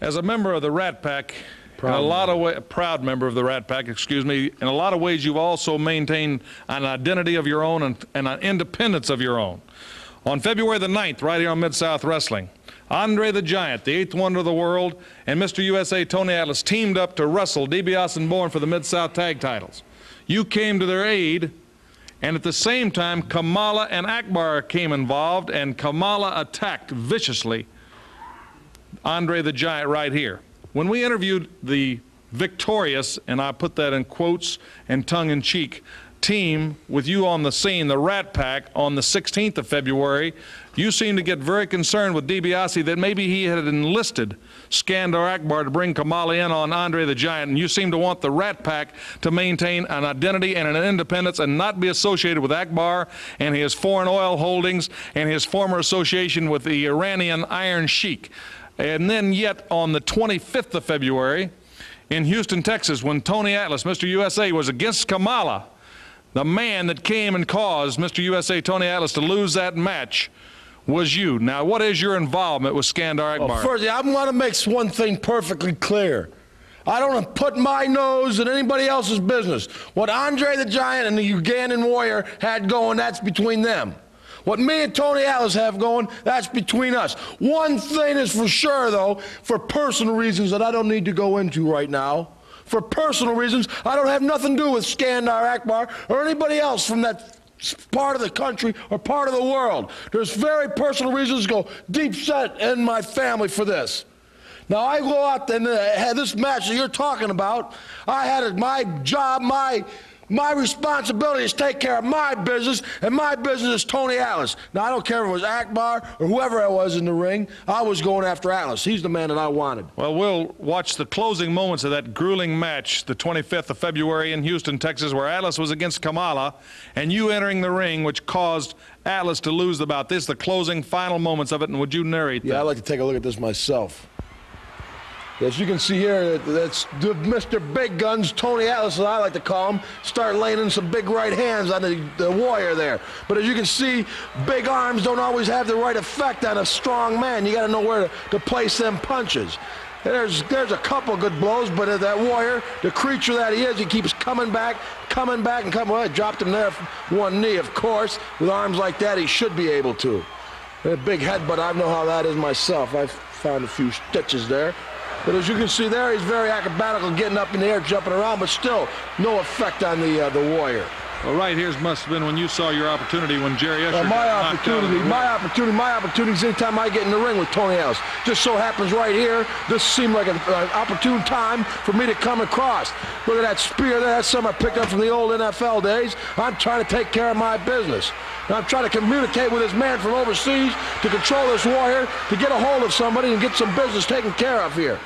As a member of the Rat Pack, in a lot of way, proud member of the Rat Pack, excuse me. In a lot of ways, you've also maintained an identity of your own and, and an independence of your own. On February the 9th, right here on Mid South Wrestling, Andre the Giant, the eighth wonder of the world, and Mr. USA Tony Atlas teamed up to wrestle DiBiase and Bourne for the Mid South tag titles. You came to their aid, and at the same time, Kamala and Akbar came involved, and Kamala attacked viciously Andre the Giant right here. When we interviewed the victorious, and I put that in quotes and tongue in cheek, team with you on the scene, the Rat Pack, on the 16th of February, you seemed to get very concerned with DiBiase that maybe he had enlisted Skandar Akbar to bring Kamala in on Andre the Giant, and you seem to want the Rat Pack to maintain an identity and an independence and not be associated with Akbar and his foreign oil holdings and his former association with the Iranian Iron Sheik. And then yet on the 25th of February, in Houston, Texas, when Tony Atlas, Mr. USA, was against Kamala, the man that came and caused Mr. USA Tony Atlas to lose that match was you. Now, what is your involvement with Skandar Akbar? Well, first, I want to make one thing perfectly clear. I don't put my nose in anybody else's business. What Andre the Giant and the Ugandan Warrior had going, that's between them. What me and Tony Atlas have going, that's between us. One thing is for sure, though, for personal reasons that I don't need to go into right now. For personal reasons, I don't have nothing to do with Skandar Akbar or anybody else from that part of the country or part of the world. There's very personal reasons to go deep set in my family for this. Now I go out and uh, this match that you're talking about. I had my job, my my responsibility is take care of my business, and my business is Tony Atlas. Now, I don't care if it was Akbar or whoever I was in the ring. I was going after Atlas. He's the man that I wanted. Well, we'll watch the closing moments of that grueling match, the 25th of February in Houston, Texas, where Atlas was against Kamala, and you entering the ring, which caused Atlas to lose the bout. This is the closing final moments of it, and would you narrate Yeah, that? I'd like to take a look at this myself. As you can see here, that's Mr. Big Guns, Tony Atlas, as I like to call him, start laying in some big right hands on the, the warrior there. But as you can see, big arms don't always have the right effect on a strong man. You got to know where to, to place them punches. There's, there's a couple good blows, but uh, that warrior, the creature that he is, he keeps coming back, coming back, and coming. I dropped him there, one knee, of course. With arms like that, he should be able to. A big head, but I know how that is myself. I've found a few stitches there. But as you can see there, he's very acrobatical, getting up in the air, jumping around, but still no effect on the uh, the warrior. Well, right here's must have been when you saw your opportunity when Jerry Usher Well, my got knocked out of opportunity, my opportunity, my opportunity is anytime I get in the ring with Tony Atlas. Just so happens right here, this seemed like an opportune time for me to come across. Look at that spear there. That's something I picked up from the old NFL days. I'm trying to take care of my business. And I'm trying to communicate with this man from overseas to control this warrior, to get a hold of somebody and get some business taken care of here.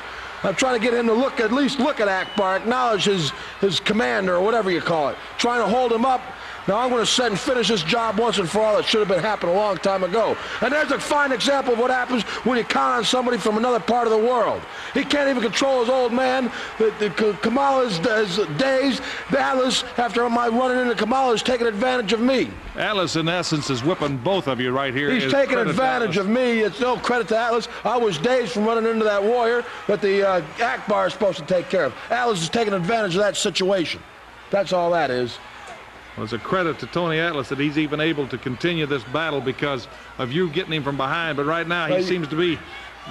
I'm trying to get him to look, at least look at Akbar, acknowledge his, his commander or whatever you call it. Trying to hold him up. Now I'm going to set and finish this job once and for all. It should have been happened a long time ago. And there's a fine example of what happens when you count on somebody from another part of the world. He can't even control his old man. The, the, Kamala's his days. Atlas, after my running into Kamala, is taking advantage of me. Atlas, in essence, is whipping both of you right here. He's taking advantage of me. It's no credit to Atlas. I was dazed from running into that warrior that the uh, Akbar is supposed to take care of. Atlas is taking advantage of that situation. That's all that is. Well, it's a credit to Tony Atlas that he's even able to continue this battle because of you getting him from behind. But right now, he seems to be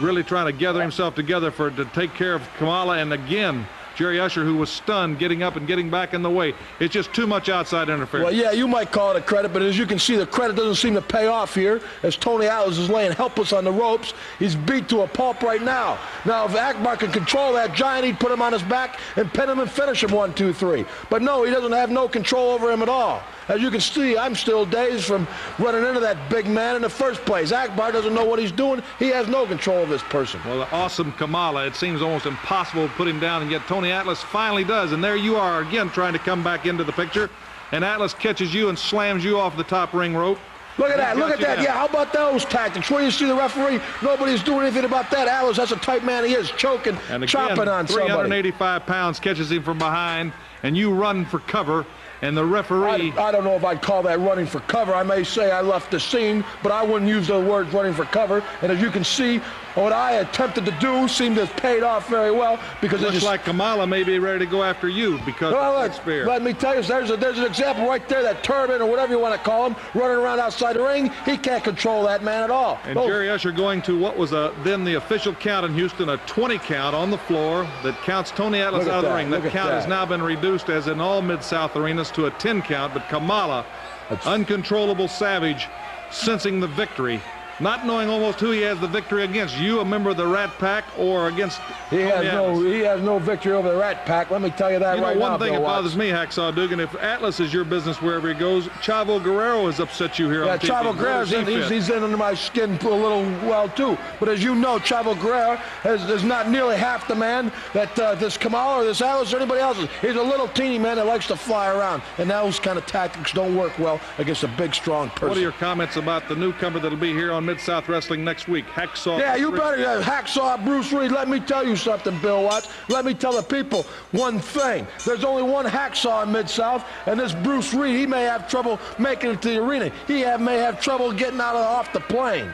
really trying to gather himself together for to take care of Kamala. And again, Jerry Usher, who was stunned, getting up and getting back in the way. It's just too much outside interference. Well, yeah, you might call it a credit, but as you can see, the credit doesn't seem to pay off here as Tony Atlas is laying helpless on the ropes. He's beat to a pulp right now. Now, if Akbar can control that giant, he'd put him on his back and pin him and finish him one, two, three. But no, he doesn't have no control over him at all. As you can see, I'm still dazed from running into that big man in the first place. Akbar doesn't know what he's doing. He has no control of this person. Well, the awesome Kamala, it seems almost impossible to put him down, and yet Tony Atlas finally does. And there you are again trying to come back into the picture. And Atlas catches you and slams you off the top ring rope. Look at that. Look at that. down. Yeah, how about those tactics? Where you see the referee, nobody's doing anything about that. Atlas, that's a type man he is, choking, And again, chopping on somebody. 385 pounds catches him from behind, and you run for cover, and the referee. I, I don't know if I'd call that running for cover. I may say I left the scene, but I wouldn't use the words running for cover. And as you can see, what I attempted to do seemed to have paid off very well because it Looks just like Kamala may be ready to go after you because Well, of look, that let me tell you, there's, a, there's an example right there, that turban or whatever you want to call him, running around outside the ring. He can't control that man at all. And Those- Jerry Usher going to what was a, then the official count in Houston, a 20 count on the floor that counts Tony Atlas out of the that, ring. That at count has now been reduced, as in all Mid-South arenas, to a 10 count. But Kamala, That's- uncontrollable savage, sensing the victory, not knowing almost who he has the victory against. You, a member of the Rat Pack, or against He has no he has no victory over the Rat Pack. Let me tell you that You know, right one now, thing that bothers me, Hacksaw Duggan, if Atlas is your business wherever he goes, Chavo Guerrero has upset you here Yeah, on Chavo Where Guerrero's in, he he's, he's in under my skin a little well too. But as you know, Chavo Guerrero has, is not nearly half the man that uh, this Kamala or this Atlas or anybody else is. He's a little teeny man that likes to fly around, and those kind of tactics don't work well against a big, strong person. What are your comments about the newcomer that'll be here on Mid South Wrestling next week, Hacksaw? Yeah, you better uh, hacksaw Bruce Reed. Let me tell you something, Bill Watts. Let me tell the people one thing. There's only one hacksaw in Mid South, and this Bruce Reed, he may have trouble making it to the arena. He have, may have trouble getting out of off the plane.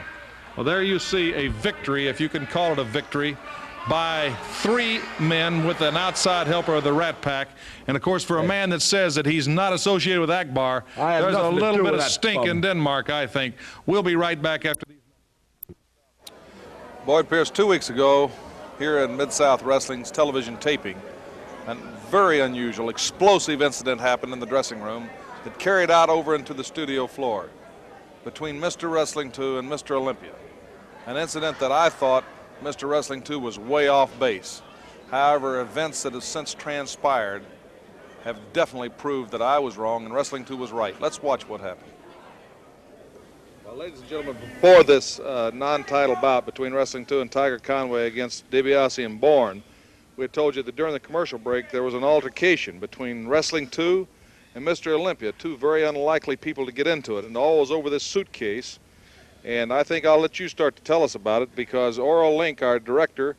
Well, there you see a victory, if you can call it a victory, by three men with an outside helper of the Rat Pack. And of course, for a man that says that he's not associated with Akbar, there's a little bit of stink bum. in Denmark, I think. We'll be right back after these. Boyd Pierce, two weeks ago, here in Mid South Wrestling's television taping, a very unusual, explosive incident happened in the dressing room that carried out over into the studio floor between Mr. Wrestling 2 and Mr. Olympia. An incident that I thought Mr. Wrestling 2 was way off base. However, events that have since transpired have definitely proved that I was wrong and Wrestling 2 was right. Let's watch what happened. Well, ladies and gentlemen, before this uh, non-title bout between Wrestling 2 and Tiger Conway against DiBiase and Bourne, we had told you that during the commercial break there was an altercation between Wrestling 2 and Mr. Olympia, two very unlikely people to get into it, and all was over this suitcase. And I think I'll let you start to tell us about it because Oral Link, our director,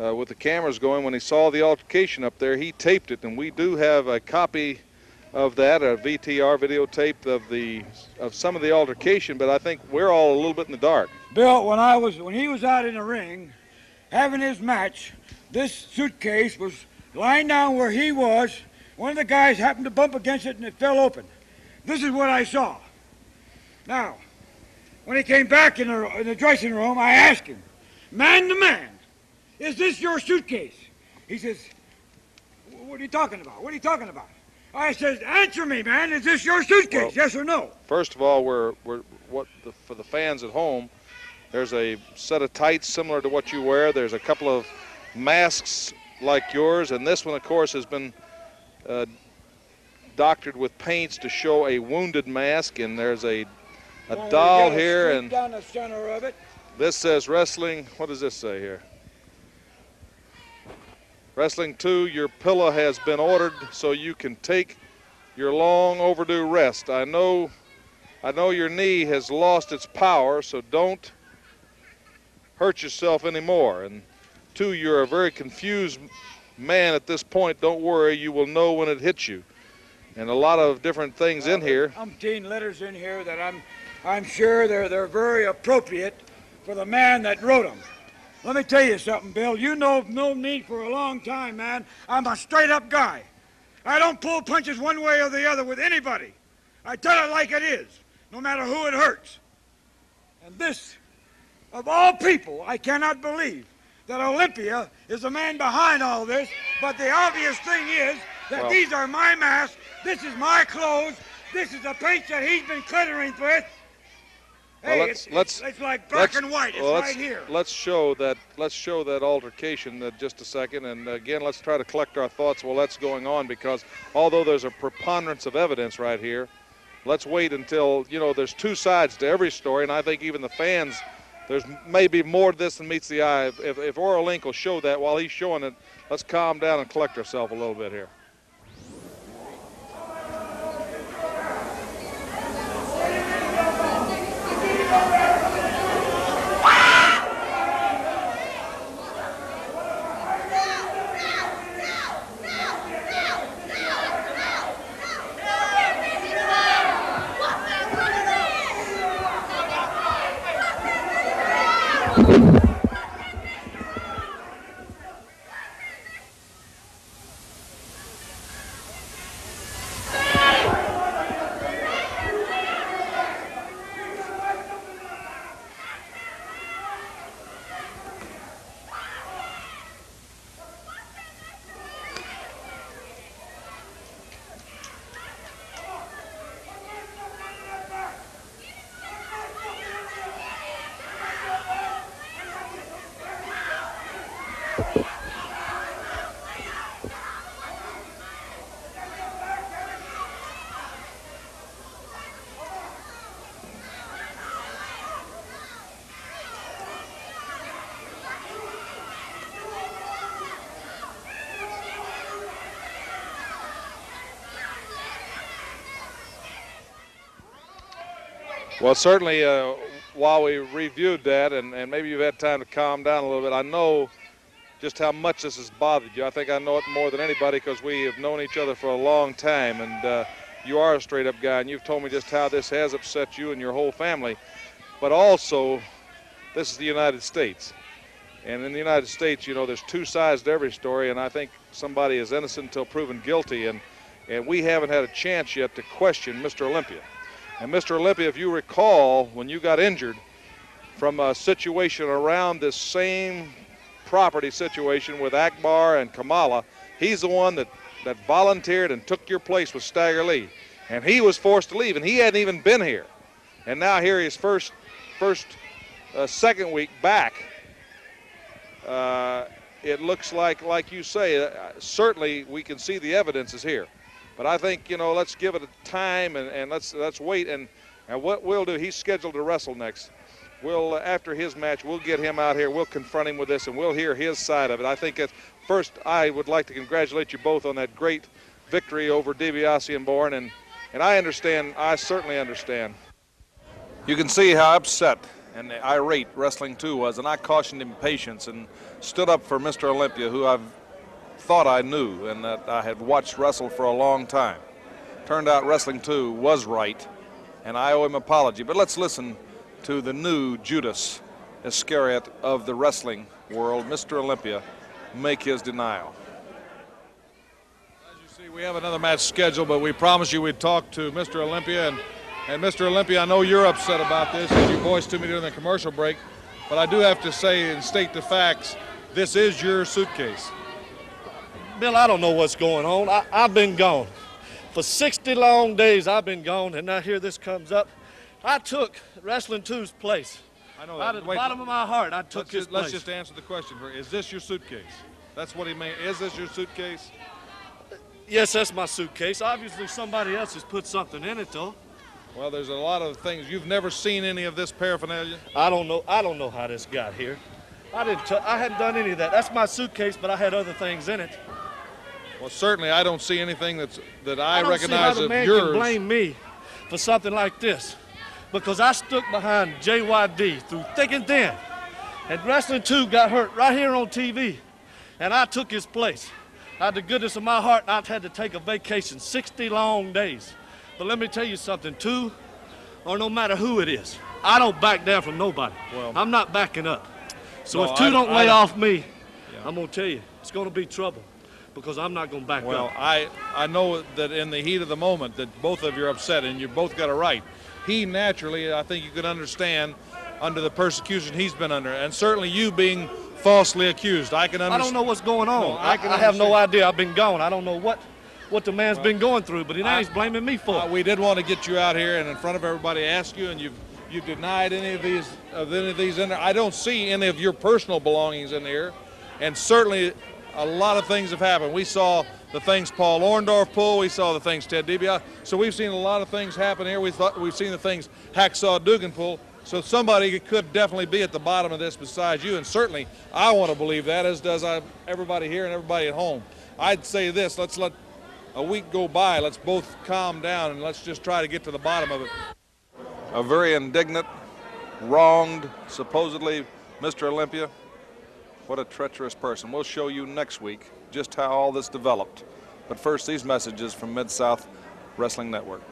uh, with the cameras going, when he saw the altercation up there, he taped it, and we do have a copy of that, a VTR videotape of the of some of the altercation. But I think we're all a little bit in the dark. Bill, when I was when he was out in the ring having his match, this suitcase was lying down where he was. One of the guys happened to bump against it and it fell open. This is what I saw. Now, when he came back in the, in the dressing room, I asked him, man to man, is this your suitcase? He says, what are you talking about? What are you talking about? I says, answer me, man. Is this your suitcase? Well- yes or no? First of all, we're we're what the, for the fans at home. There's a set of tights similar to what you wear. There's a couple of masks like yours, and this one, of course, has been uh, doctored with paints to show a wounded mask. And there's a a doll here, and down the center of it. this says wrestling. What does this say here? Wrestling 2, your pillow has been ordered so you can take your long overdue rest. I know I know your knee has lost its power, so don't hurt yourself anymore. And two, you're a very confused man at this point. Don't worry, you will know when it hits you. And a lot of different things in here. umpteen letters in here that I'm, I'm sure they're, they're very appropriate for the man that wrote them. Let me tell you something, Bill. You know know me for a long time, man. I'm a straight-up guy. I don't pull punches one way or the other with anybody. I tell it like it is, no matter who it hurts. And this, of all people, I cannot believe that Olympia is the man behind all this. But the obvious thing is that Well- these are my masks. This is my clothes. This is the paint that he's been glittering with. Well, let's- it's, let's- it's, it's like black let's- and white. It's well, right here. Let's show that. Let's show that altercation in just a second, and again, let's try to collect our thoughts while that's going on. Because although there's a preponderance of evidence right here, let's wait until you know there's two sides to every story, and I think even the fans. There's maybe more to this than meets the eye. If, if Oral Link will show that while he's showing it, let's calm down and collect ourselves a little bit here. Well, certainly, uh, while we reviewed that, and, and maybe you've had time to calm down a little bit, I know just how much this has bothered you. I think I know it more than anybody because we have known each other for a long time, and uh, you are a straight up guy, and you've told me just how this has upset you and your whole family. But also, this is the United States. And in the United States, you know, there's two sides to every story, and I think somebody is innocent until proven guilty, and, and we haven't had a chance yet to question Mr. Olympia. And Mr. Olympia, if you recall, when you got injured from a situation around this same property situation with Akbar and Kamala, he's the one that, that volunteered and took your place with Stagger Lee. And he was forced to leave, and he hadn't even been here. And now here he is first, first, uh, second week back. Uh, it looks like, like you say, uh, certainly we can see the evidence is here. But I think you know, let's give it a time and, and let's let's wait. And and what we'll do, he's scheduled to wrestle next. We'll uh, after his match, we'll get him out here. We'll confront him with this, and we'll hear his side of it. I think at first, I would like to congratulate you both on that great victory over DiBiase and Bourne, and and I understand. I certainly understand. You can see how upset and irate Wrestling 2 was, and I cautioned him patience and stood up for Mr. Olympia, who I've thought I knew and that I had watched wrestle for a long time. Turned out Wrestling 2 was right, and I owe him apology. But let's listen to the new Judas Iscariot of the wrestling world, Mr. Olympia, make his denial. As you see, we have another match scheduled, but we promised you we'd talk to Mr. Olympia. And, and Mr. Olympia, I know you're upset about this, as you voiced to me during the commercial break, but I do have to say and state the facts. This is your suitcase. Bill, I don't know what's going on. I, I've been gone. For 60 long days, I've been gone, and now here this comes up. I took Wrestling 2's place. I know Out that. of the Wait, bottom of my heart, I took let's his just, let's just answer the question. for- Is this your suitcase? That's what he meant. Is this your suitcase? Yes, that's my suitcase. Obviously, somebody else has put something in it, though. Well, there's a lot of things. You've never seen any of this paraphernalia? I don't know. I don't know how this got here. I didn't. I hadn't done any of that. That's my suitcase, but I had other things in it. Well, certainly I don't see anything that's that I, I don't recognize see how the as man yours. can blame me for something like this, because I stuck behind JYD through thick and thin, and Wrestling 2 got hurt right here on TV, and I took his place. Out of the goodness of my heart, I've had to take a vacation, 60 long days. But let me tell you something, two, or no matter who it is, I don't back down from nobody. Well- I'm not backing up. So No, if two I- don't I lay don't- off me, I'm gonna tell you, it's gonna be trouble, because I'm not gonna back Well, up. I I know that in the heat of the moment that both of you are upset and you both got a right. He naturally, I think you can understand, under the persecution he's been under, and certainly you being falsely accused. I can understand. I don't know what's going on. No, I I, can I have no idea. I've been gone. I don't know what what the man's been going through, but he now he's blaming me for. Uh, it. we did want to get you out here and in front of everybody ask you, and you've you've denied any of these of any of these in there. I don't see any of your personal belongings in here, and certainly a lot of things have happened. We saw the things Paul Orndorff pull. We saw the things Ted DiBiase. So we've seen a lot of things happen here. We thought we've seen the things Hacksaw Duggan pull. So somebody could definitely be at the bottom of this besides you, and certainly I want to believe that, as does I, everybody here and everybody at home. I'd say this: let's let a week go by. Let's both calm down and let's just try to get to the bottom of it. A very indignant, wronged, supposedly Mr. Olympia. What a treacherous person. We'll show you next week just how all this developed. But first, these messages from Mid South Wrestling Network.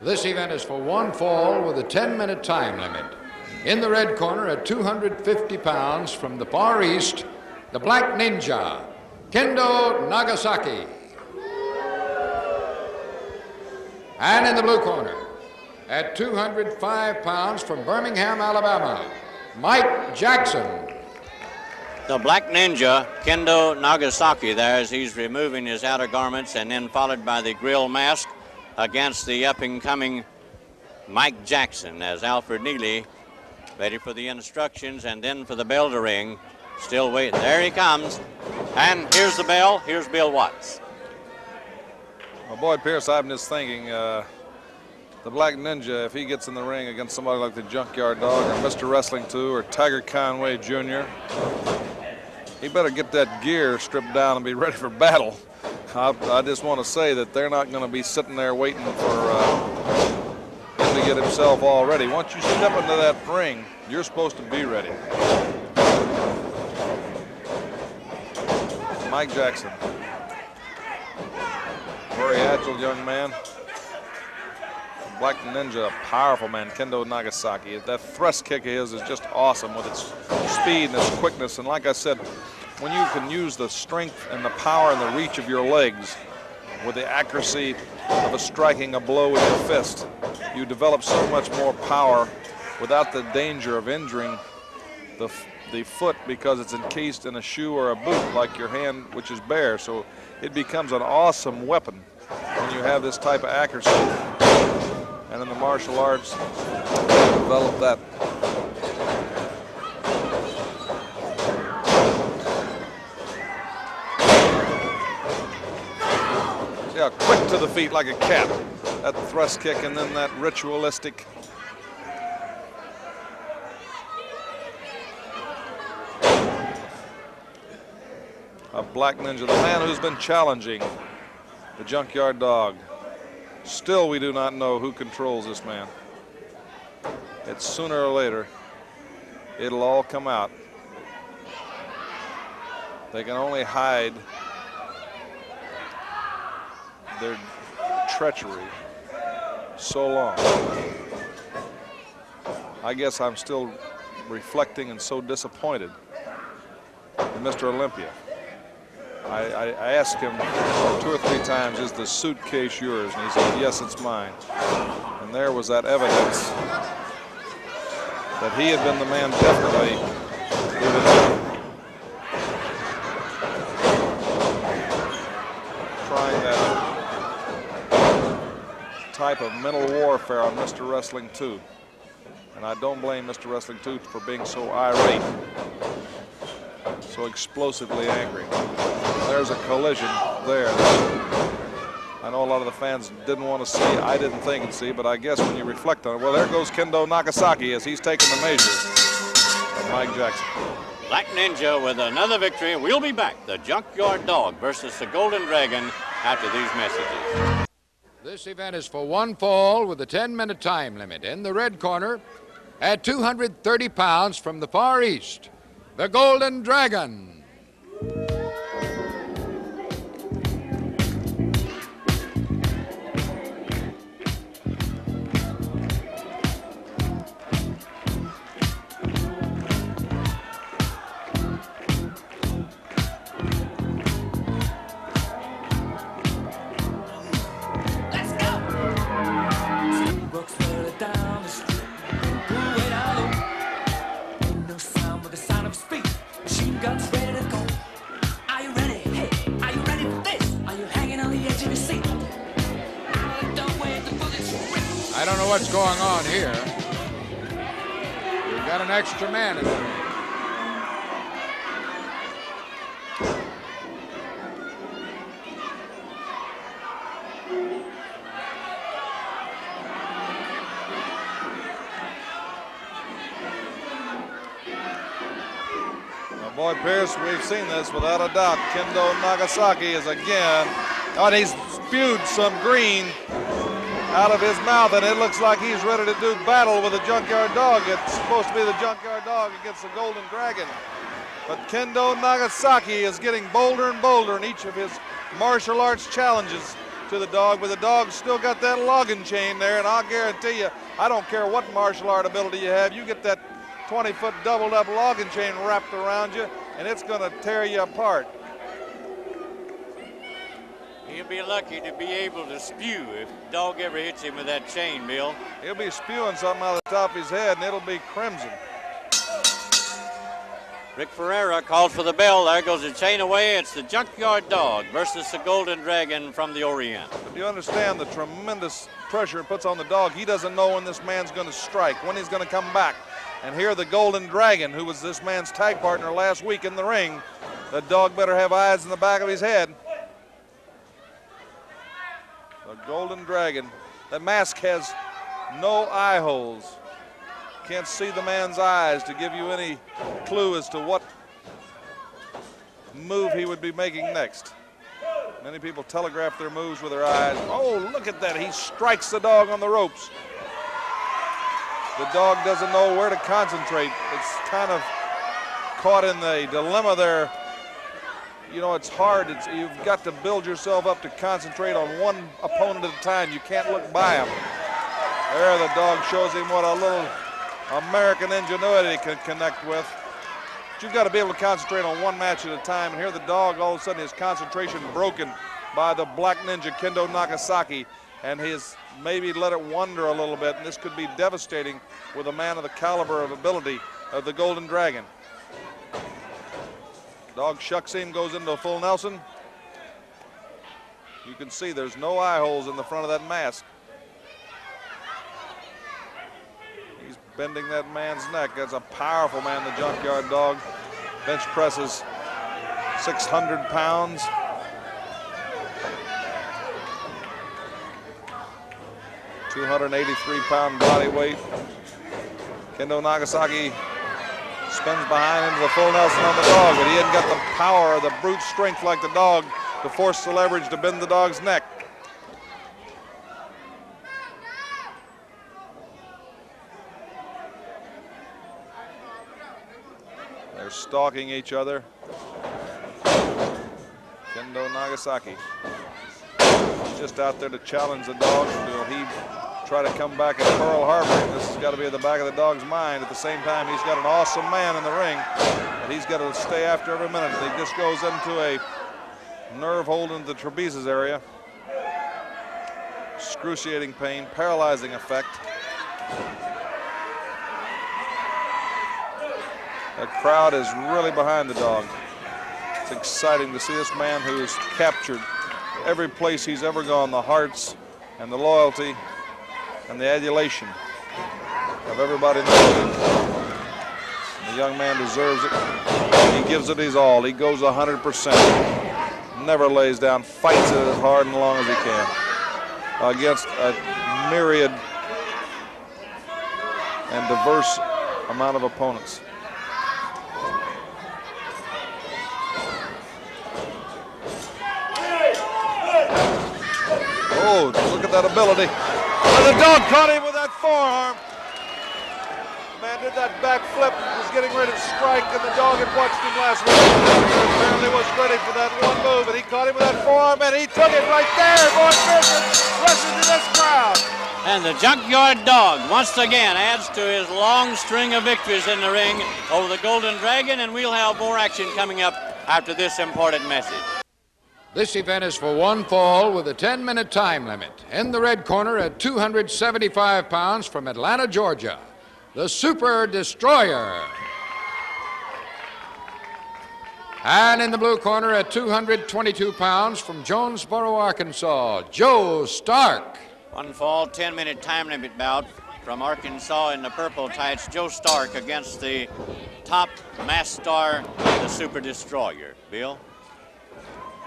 This event is for one fall with a 10 minute time limit. In the red corner at 250 pounds from the Far East, the Black Ninja, Kendo Nagasaki. And in the blue corner at 205 pounds from Birmingham, Alabama, Mike Jackson. The Black Ninja, Kendo Nagasaki, there as he's removing his outer garments, and then followed by the grill mask against the up and coming Mike Jackson as Alfred Neely ready for the instructions and then for the bell to ring Still waiting. There he comes. And here's the bell. Here's Bill Watts. Well, Boyd Pierce, I'm just thinking, uh, the Black Ninja, if he gets in the ring against somebody like the Junkyard Dog or Mr. Wrestling 2 or Tiger Conway Jr., he better get that gear stripped down and be ready for battle. I, I just want to say that they're not going to be sitting there waiting for uh, him to get himself all ready. Once you step into that ring, you're supposed to be ready. Mike Jackson. Very agile young man. Black Ninja, a powerful man, Kendo Nagasaki. That thrust kick of his is just awesome with its speed and its quickness. And like I said, when you can use the strength and the power and the reach of your legs with the accuracy of a striking a blow with your fist, you develop so much more power without the danger of injuring the, the foot because it's encased in a shoe or a boot like your hand, which is bare. So it becomes an awesome weapon when you have this type of accuracy. And in the martial arts, develop that. See how quick to the feet like a cat. That thrust kick and then that ritualistic a black ninja, the man who's been challenging the junkyard dog. Still, we do not know who controls this man. It's sooner or later, it'll all come out. They can only hide their treachery so long. I guess I'm still reflecting and so disappointed in Mr. Olympia. I, I, I asked him two or three times, is the suitcase yours? And he said, yes, it's mine. And there was that evidence that he had been the man definitely trying that type of mental warfare on Mr. Wrestling 2. And I don't blame Mr. Wrestling 2 for being so irate, so explosively angry. There's a collision there. I know a lot of the fans didn't want to see. I didn't think and see, but I guess when you reflect on it, well, there goes Kendo Nagasaki as he's taking the measure of Mike Jackson. Black Ninja with another victory. We'll be back. The Junkyard Dog versus the Golden Dragon after these messages. This event is for one fall with a 10 minute time limit. In the red corner, at 230 pounds from the Far East, the Golden Dragon. Now, Pierce, we've seen this without a doubt. Kendo Nagasaki is again, oh, and he's spewed some green out of his mouth, and it looks like he's ready to do battle with the Junkyard Dog. It's supposed to be the Junkyard Dog against the Golden Dragon. But Kendo Nagasaki is getting bolder and bolder in each of his martial arts challenges to the dog, but the dog's still got that logging chain there, and I'll guarantee you, I don't care what martial art ability you have, you get that 20 foot doubled up logging chain wrapped around you, and it's going to tear you apart. He'll be lucky to be able to spew if the dog ever hits him with that chain, Bill. He'll be spewing something out of the top of his head, and it'll be crimson. Rick Ferreira called for the bell. There goes the chain away. It's the Junkyard Dog versus the Golden Dragon from the Orient. But do you understand the tremendous pressure it puts on the dog? He doesn't know when this man's going to strike, when he's going to come back. And here the Golden Dragon, who was this man's tag partner last week in the ring, the dog better have eyes in the back of his head. The Golden Dragon. The mask has no eye holes. Can't see the man's eyes to give you any clue as to what move he would be making next. Many people telegraph their moves with their eyes. Oh, look at that. He strikes the dog on the ropes. The dog doesn't know where to concentrate. It's kind of caught in the dilemma there. You know, it's hard. It's, you've got to build yourself up to concentrate on one opponent at a time. You can't look by him. There, the dog shows him what a little American ingenuity can connect with. But you've got to be able to concentrate on one match at a time. And here the dog, all of a sudden, his concentration broken by the Black Ninja Kendo Nagasaki. And he's maybe let it wander a little bit. And this could be devastating with a man of the caliber of ability of the Golden Dragon. Dog shucks him, goes into a full Nelson. You can see there's no eye holes in the front of that mask. He's bending that man's neck. That's a powerful man, the junkyard dog. Bench presses 600 pounds. Two hundred eighty-three pound body weight. Kendo Nagasaki spins behind into the full Nelson on the dog, but he hadn't got the power or the brute strength like the dog to force the leverage to bend the dog's neck. They're stalking each other. Kendo Nagasaki just out there to challenge the dog. Will he try to come back at Pearl Harbor? This has got to be at the back of the dog's mind. At the same time, he's got an awesome man in the ring, and he's got to stay after every minute. He just goes into a nerve hold in the trapezius area. Excruciating pain, paralyzing effect. The crowd is really behind the dog. It's exciting to see this man who's captured every place he's ever gone, the hearts and the loyalty and the adulation of everybody in the. The young man deserves it. He gives it his all. He goes 100%. Never lays down, fights it as hard and long as he can against a myriad and diverse amount of opponents. Oh, look at that ability. And the dog caught him with that forearm. Man did that back flip, was getting ready to strike, and the dog had watched him last week. Apparently was ready for that one move, and he caught him with that forearm, and he took it right there. Boy, Pearson rushes this crowd. And the Junkyard Dog once again adds to his long string of victories in the ring over the Golden Dragon, and we'll have more action coming up after this important message. This event is for one fall with a 10 minute time limit. In the red corner at 275 pounds from Atlanta, Georgia, the Super Destroyer. And in the blue corner at 222 pounds from Jonesboro, Arkansas, Joe Stark. One fall, 10 minute time limit bout from Arkansas in the purple tights, Joe Stark against the top mass star, the Super Destroyer. Bill?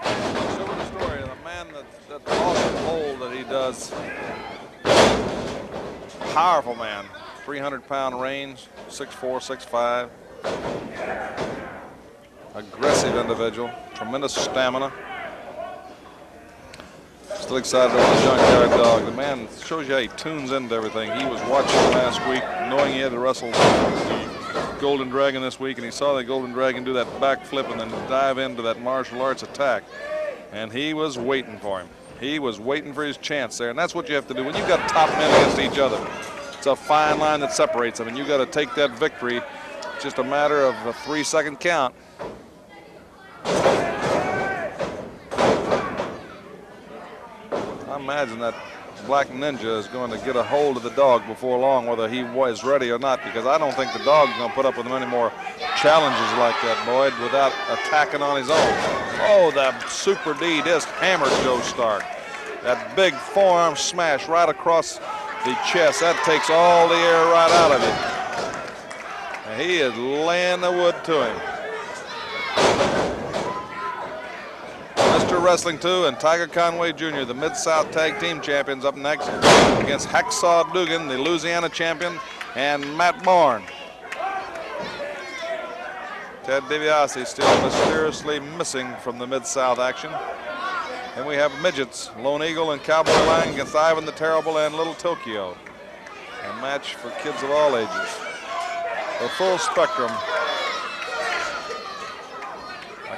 Super Destroyer, the man that, that awesome hold that he does. Powerful man, 300 pound range, 6'4", 6'5". Aggressive individual, tremendous stamina. Still excited about the junkyard dog. The man shows you how he tunes into everything. He was watching last week, knowing he had to wrestle the Golden Dragon this week, and he saw the Golden Dragon do that backflip and then dive into that martial arts attack. And he was waiting for him. He was waiting for his chance there, and that's what you have to do when you've got top men against each other. It's a fine line that separates them, and you've got to take that victory. It's just a matter of a three-second count. I imagine that Black Ninja is going to get a hold of the dog before long, whether he was ready or not, because I don't think the dog's going to put up with many more challenges like that, Boyd, without attacking on his own. Oh, that Super D just hammered Joe Stark. That big forearm smash right across the chest, that takes all the air right out of you. And he is laying the wood to him. Wrestling 2 and Tiger Conway Jr., the Mid-South Tag Team Champions, up next against Hacksaw Duggan, the Louisiana champion, and Matt Bourne. Ted DiBiase still mysteriously missing from the Mid-South action. And we have midgets, Lone Eagle and Cowboy Lang against Ivan the Terrible and Little Tokyo. A match for kids of all ages. The full spectrum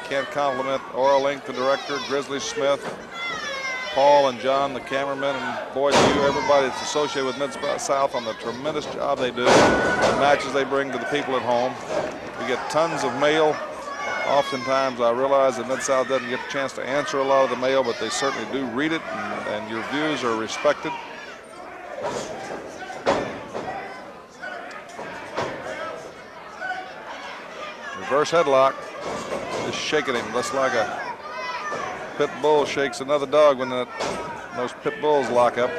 can't compliment Oral Link, the director, Grizzly Smith, Paul and John, the cameramen, and Boyd, you, everybody that's associated with Mid-South on the tremendous job they do, the matches they bring to the people at home. We get tons of mail. Oftentimes, I realize that Mid-South doesn't get a chance to answer a lot of the mail, but they certainly do read it, and, and your views are respected. Reverse headlock. Just shaking him just like a pit bull shakes another dog when the, those pit bulls lock up.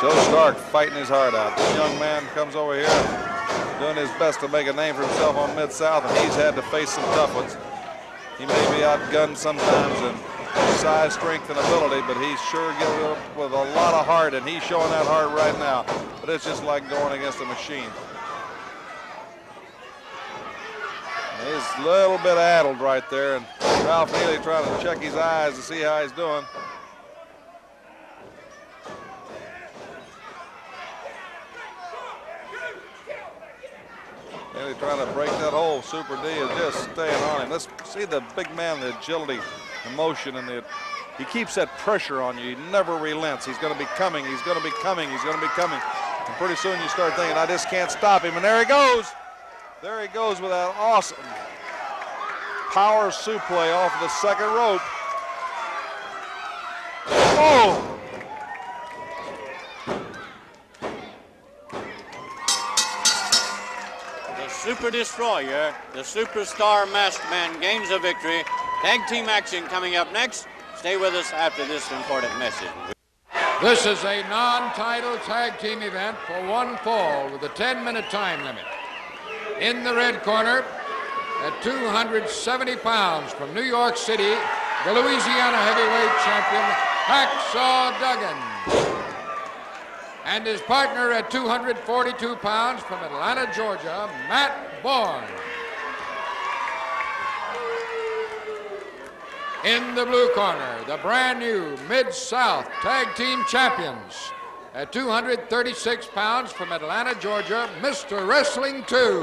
Joe Stark fighting his heart out. This young man comes over here doing his best to make a name for himself on Mid-South, and he's had to face some tough ones. He may be outgunned sometimes in size, strength, and ability, but he's sure gets up with a lot of heart, and he's showing that heart right now. But it's just like going against a machine. He's a little bit addled right there, and Ralph Neely trying to check his eyes to see how he's doing. Neely trying to break that hole. Super D is just staying on him. Let's see the big man, the agility, the motion, and the he keeps that pressure on you. He never relents. He's going to be coming. He's going to be coming. He's going to be coming. And pretty soon you start thinking, I just can't stop him. And there he goes. There he goes with that awesome power suplex off the second rope. Oh! The Super Destroyer, the superstar masked man gains a victory. Tag team action coming up next. Stay with us after this important message. This is a non-title tag team event for one fall with a 10-minute time limit. In the red corner, at 270 pounds from New York City, the Louisiana heavyweight champion, Hacksaw Duggan. And his partner at 242 pounds from Atlanta, Georgia, Matt Bourne. In the blue corner, the brand new Mid-South Tag Team Champions. At 236 pounds from Atlanta, Georgia, Mr. Wrestling 2.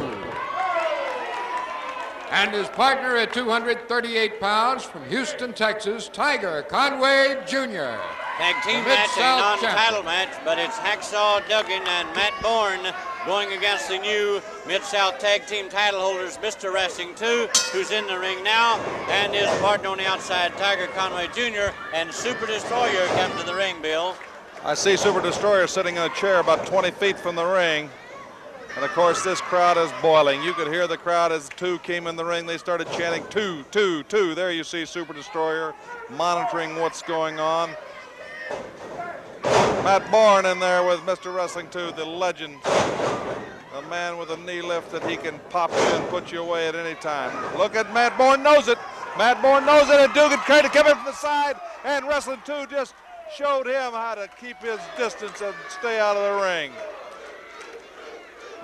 And his partner at 238 pounds from Houston, Texas, Tiger Conway Jr. Tag team match, a non-title match, but it's Hacksaw Duggan and Matt Bourne going against the new Mid-South Tag Team title holders, Mr. Wrestling 2, who's in the ring now, and his partner on the outside, Tiger Conway Jr., and Super Destroyer come to the ring, Bill. I see Super Destroyer sitting in a chair about 20 feet from the ring. And of course, this crowd is boiling. You could hear the crowd as two came in the ring. They started chanting, two, two, two. There you see Super Destroyer monitoring what's going on. Matt Bourne in there with Mr. Wrestling 2, the legend. A man with a knee lift that he can pop you and put you away at any time. Look at Matt Bourne knows it. Matt Bourne knows it, and Duggan tried to come in from the side, and Wrestling 2 just showed him how to keep his distance and stay out of the ring.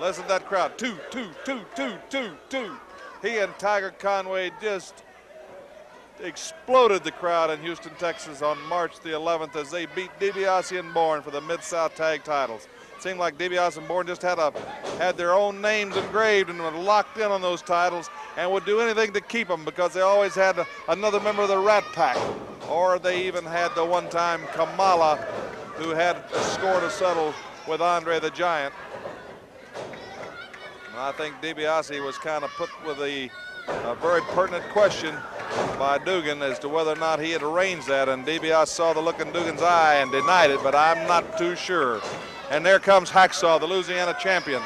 Listen to that crowd. Two, two, two, two, two, two. He and Tiger Conway just exploded the crowd in Houston, Texas on March the 11th as they beat DiBiase and Bourne for the Mid-South Tag titles. It seemed like DiBiase and Bourne just had a had their own names engraved and were locked in on those titles and would do anything to keep them because they always had another member of the Rat Pack. Or they even had the one-time Kamala who had a score to settle with Andre the Giant. And I think DiBiase was kind of put with a, a very pertinent question by Duggan as to whether or not he had arranged that. And DiBiase saw the look in Duggan's eye and denied it, but I'm not too sure. And there comes Hacksaw, the Louisiana champion.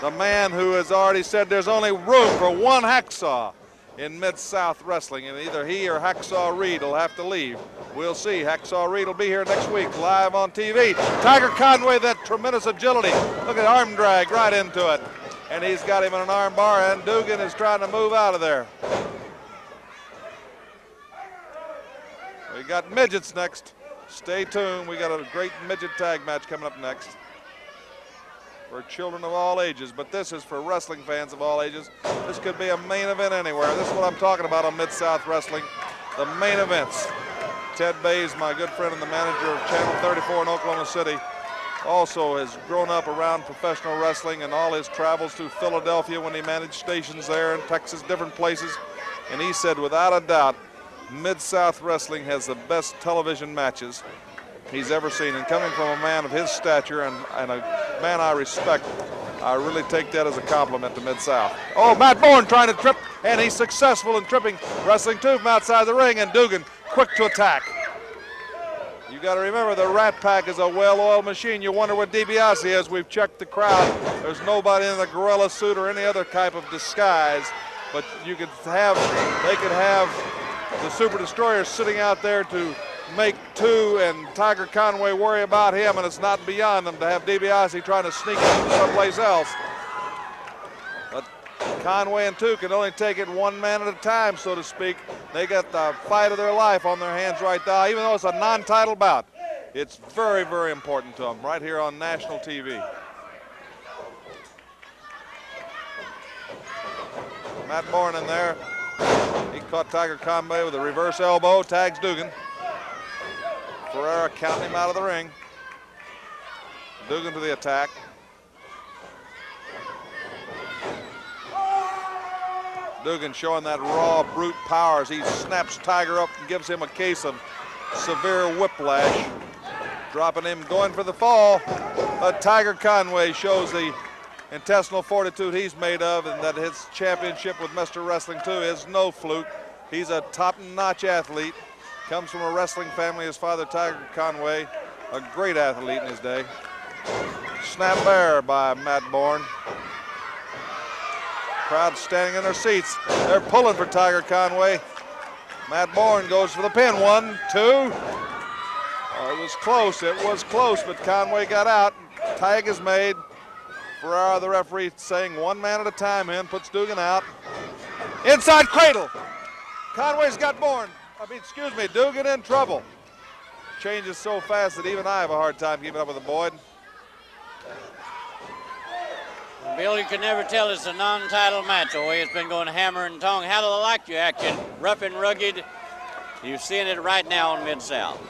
The man who has already said there's only room for one Hacksaw in Mid-South Wrestling, and either he or Hacksaw Reed will have to leave. We'll see. Hacksaw Reed will be here next week live on TV. Tiger Conway, that tremendous agility. Look at arm drag right into it. And he's got him in an arm bar, and Duggan is trying to move out of there. We got midgets next. Stay tuned. We got a great midget tag match coming up next for children of all ages, but this is for wrestling fans of all ages. This could be a main event anywhere. This is what I'm talking about on Mid-South Wrestling, the main events. Ted Bays, my good friend and the manager of Channel 34 in Oklahoma City, also has grown up around professional wrestling and all his travels through Philadelphia when he managed stations there in Texas, different places. And he said, without a doubt, Mid-South Wrestling has the best television matches he's ever seen. And coming from a man of his stature and, and a man I respect, I really take that as a compliment to Mid-South. Oh, Matt Bourne trying to trip, and he's successful in tripping Wrestling 2 from outside the ring, and Duggan quick to attack. You got to remember the Rat Pack is a well-oiled machine. You wonder what DiBiase is. We've checked the crowd. There's nobody in the gorilla suit or any other type of disguise. But you could have, they could have the Super Destroyer sitting out there to make two and Tiger Conway worry about him, and it's not beyond them to have DiBiase trying to sneak in someplace else. But Conway and two can only take it one man at a time, so to speak. They got the fight of their life on their hands right now, even though it's a non-title bout. It's very, very important to them right here on national TV. Matt Bourne in there. He caught Tiger Conway with a reverse elbow, tags Duggan. Ferrara counting him out of the ring. Duggan to the attack. Duggan showing that raw brute power as he snaps Tiger up and gives him a case of severe whiplash. Dropping him, going for the fall. But Tiger Conway shows the intestinal fortitude he's made of and that his championship with Mr. Wrestling 2 is no fluke. He's a top-notch athlete. Comes from a wrestling family. His father, Tiger Conway, a great athlete in his day. Snap mare by Matt Bourne. Crowd standing in their seats. They're pulling for Tiger Conway. Matt Bourne goes for the pin. One, two. Oh, it was close. It was close, but Conway got out. Tag is made. Ferrara, the referee, saying one man at a time in, puts Duggan out. Inside cradle. Conway's got Bourne. I mean, excuse me, Duggan in trouble. Changes so fast that even I have a hard time keeping up with the Boyd. Bill, you can never tell it's a non-title match the way it's been going hammer and tongue. How do they like you acting rough and rugged? You're seeing it right now on Mid-South.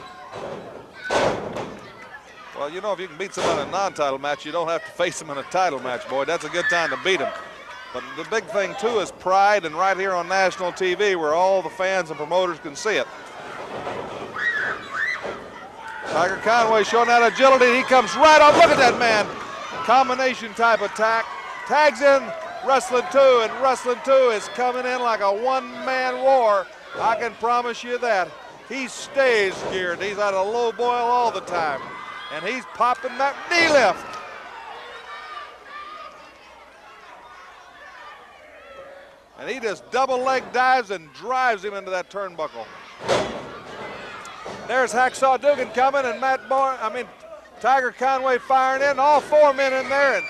Well, you know, if you can beat someone in a non-title match, you don't have to face them in a title match, boy. That's a good time to beat them. But the big thing, too, is pride, and right here on national TV where all the fans and promoters can see it. Tiger Conway showing that agility. He comes right up. Look at that man. Combination type attack. Tags in Wrestling 2, and Wrestling 2 is coming in like a one-man war. I can promise you that. He stays geared. He's at a low boil all the time. And he's popping that knee lift. And he just double leg dives and drives him into that turnbuckle. There's Hacksaw Duggan coming and Matt Bourne, I mean, Tiger Conway firing in. All four men in there and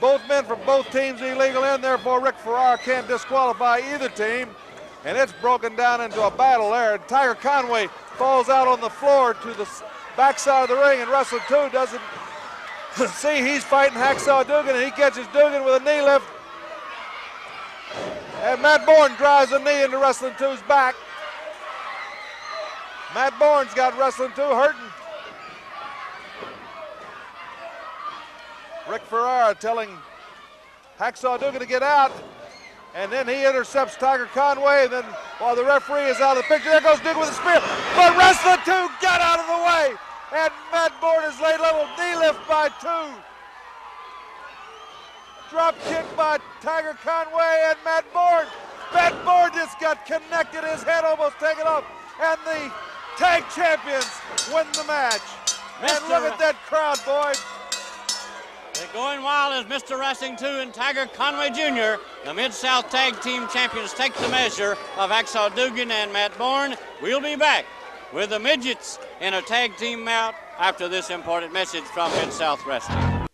both men from both teams illegal in. Therefore, Rick Ferrara can't disqualify either team. And it's broken down into a battle there. And Tiger Conway falls out on the floor to the backside of the ring and Wrestling 2 doesn't see he's fighting Hacksaw Duggan and he catches Duggan with a knee lift. And Matt Bourne drives a knee into Wrestling 2's back. Matt Bourne's got Wrestling 2 hurting. Rick Ferrara telling Hacksaw Duggan to get out. And then he intercepts Tiger Conway. And then while the referee is out of the picture, there goes Duggan with a spear. But Wrestling 2 got out of the way. And Matt Bourne is laid level. Knee lift by two. drop kick by Tiger Conway and Matt Bourne. Matt Bourne just got connected, his head almost taken off, and the tag champions win the match. And look at that crowd, boys. They're going wild as Mr. Wrestling 2 and Tiger Conway Jr., the Mid-South Tag Team Champions, take the measure of Hacksaw Duggan and Matt Bourne. We'll be back with the Midgets in a tag team bout after this important message from Mid-South Wrestling.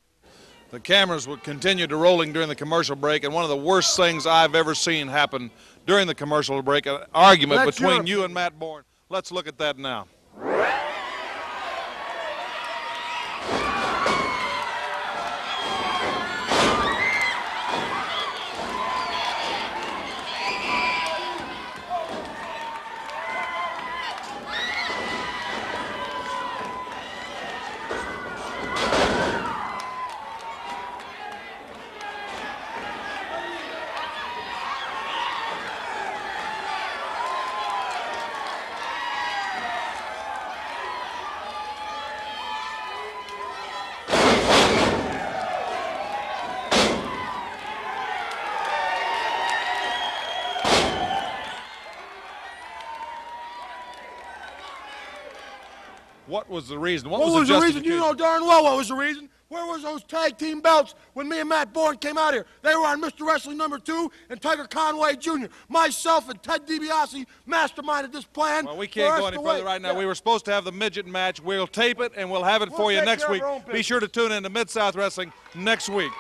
The cameras would continue to rolling during the commercial break, and one of the worst things I've ever seen happen during the commercial break, an argument Let's between hear it. you and Matt Bourne. Let's look at that now. What was the reason? What, What, was, the reason? You know darn well what was the reason. Where was those tag team belts when me and Matt Bourne came out here? They were on Mr. Wrestling number two and Tiger Conway Jr. Myself and Ted DiBiase masterminded this plan. Well, we can't go any further right now. Yeah. We were supposed to have the midget match. We'll tape it and we'll have it We'll for you next week. Be sure to tune in to Mid South Wrestling next week.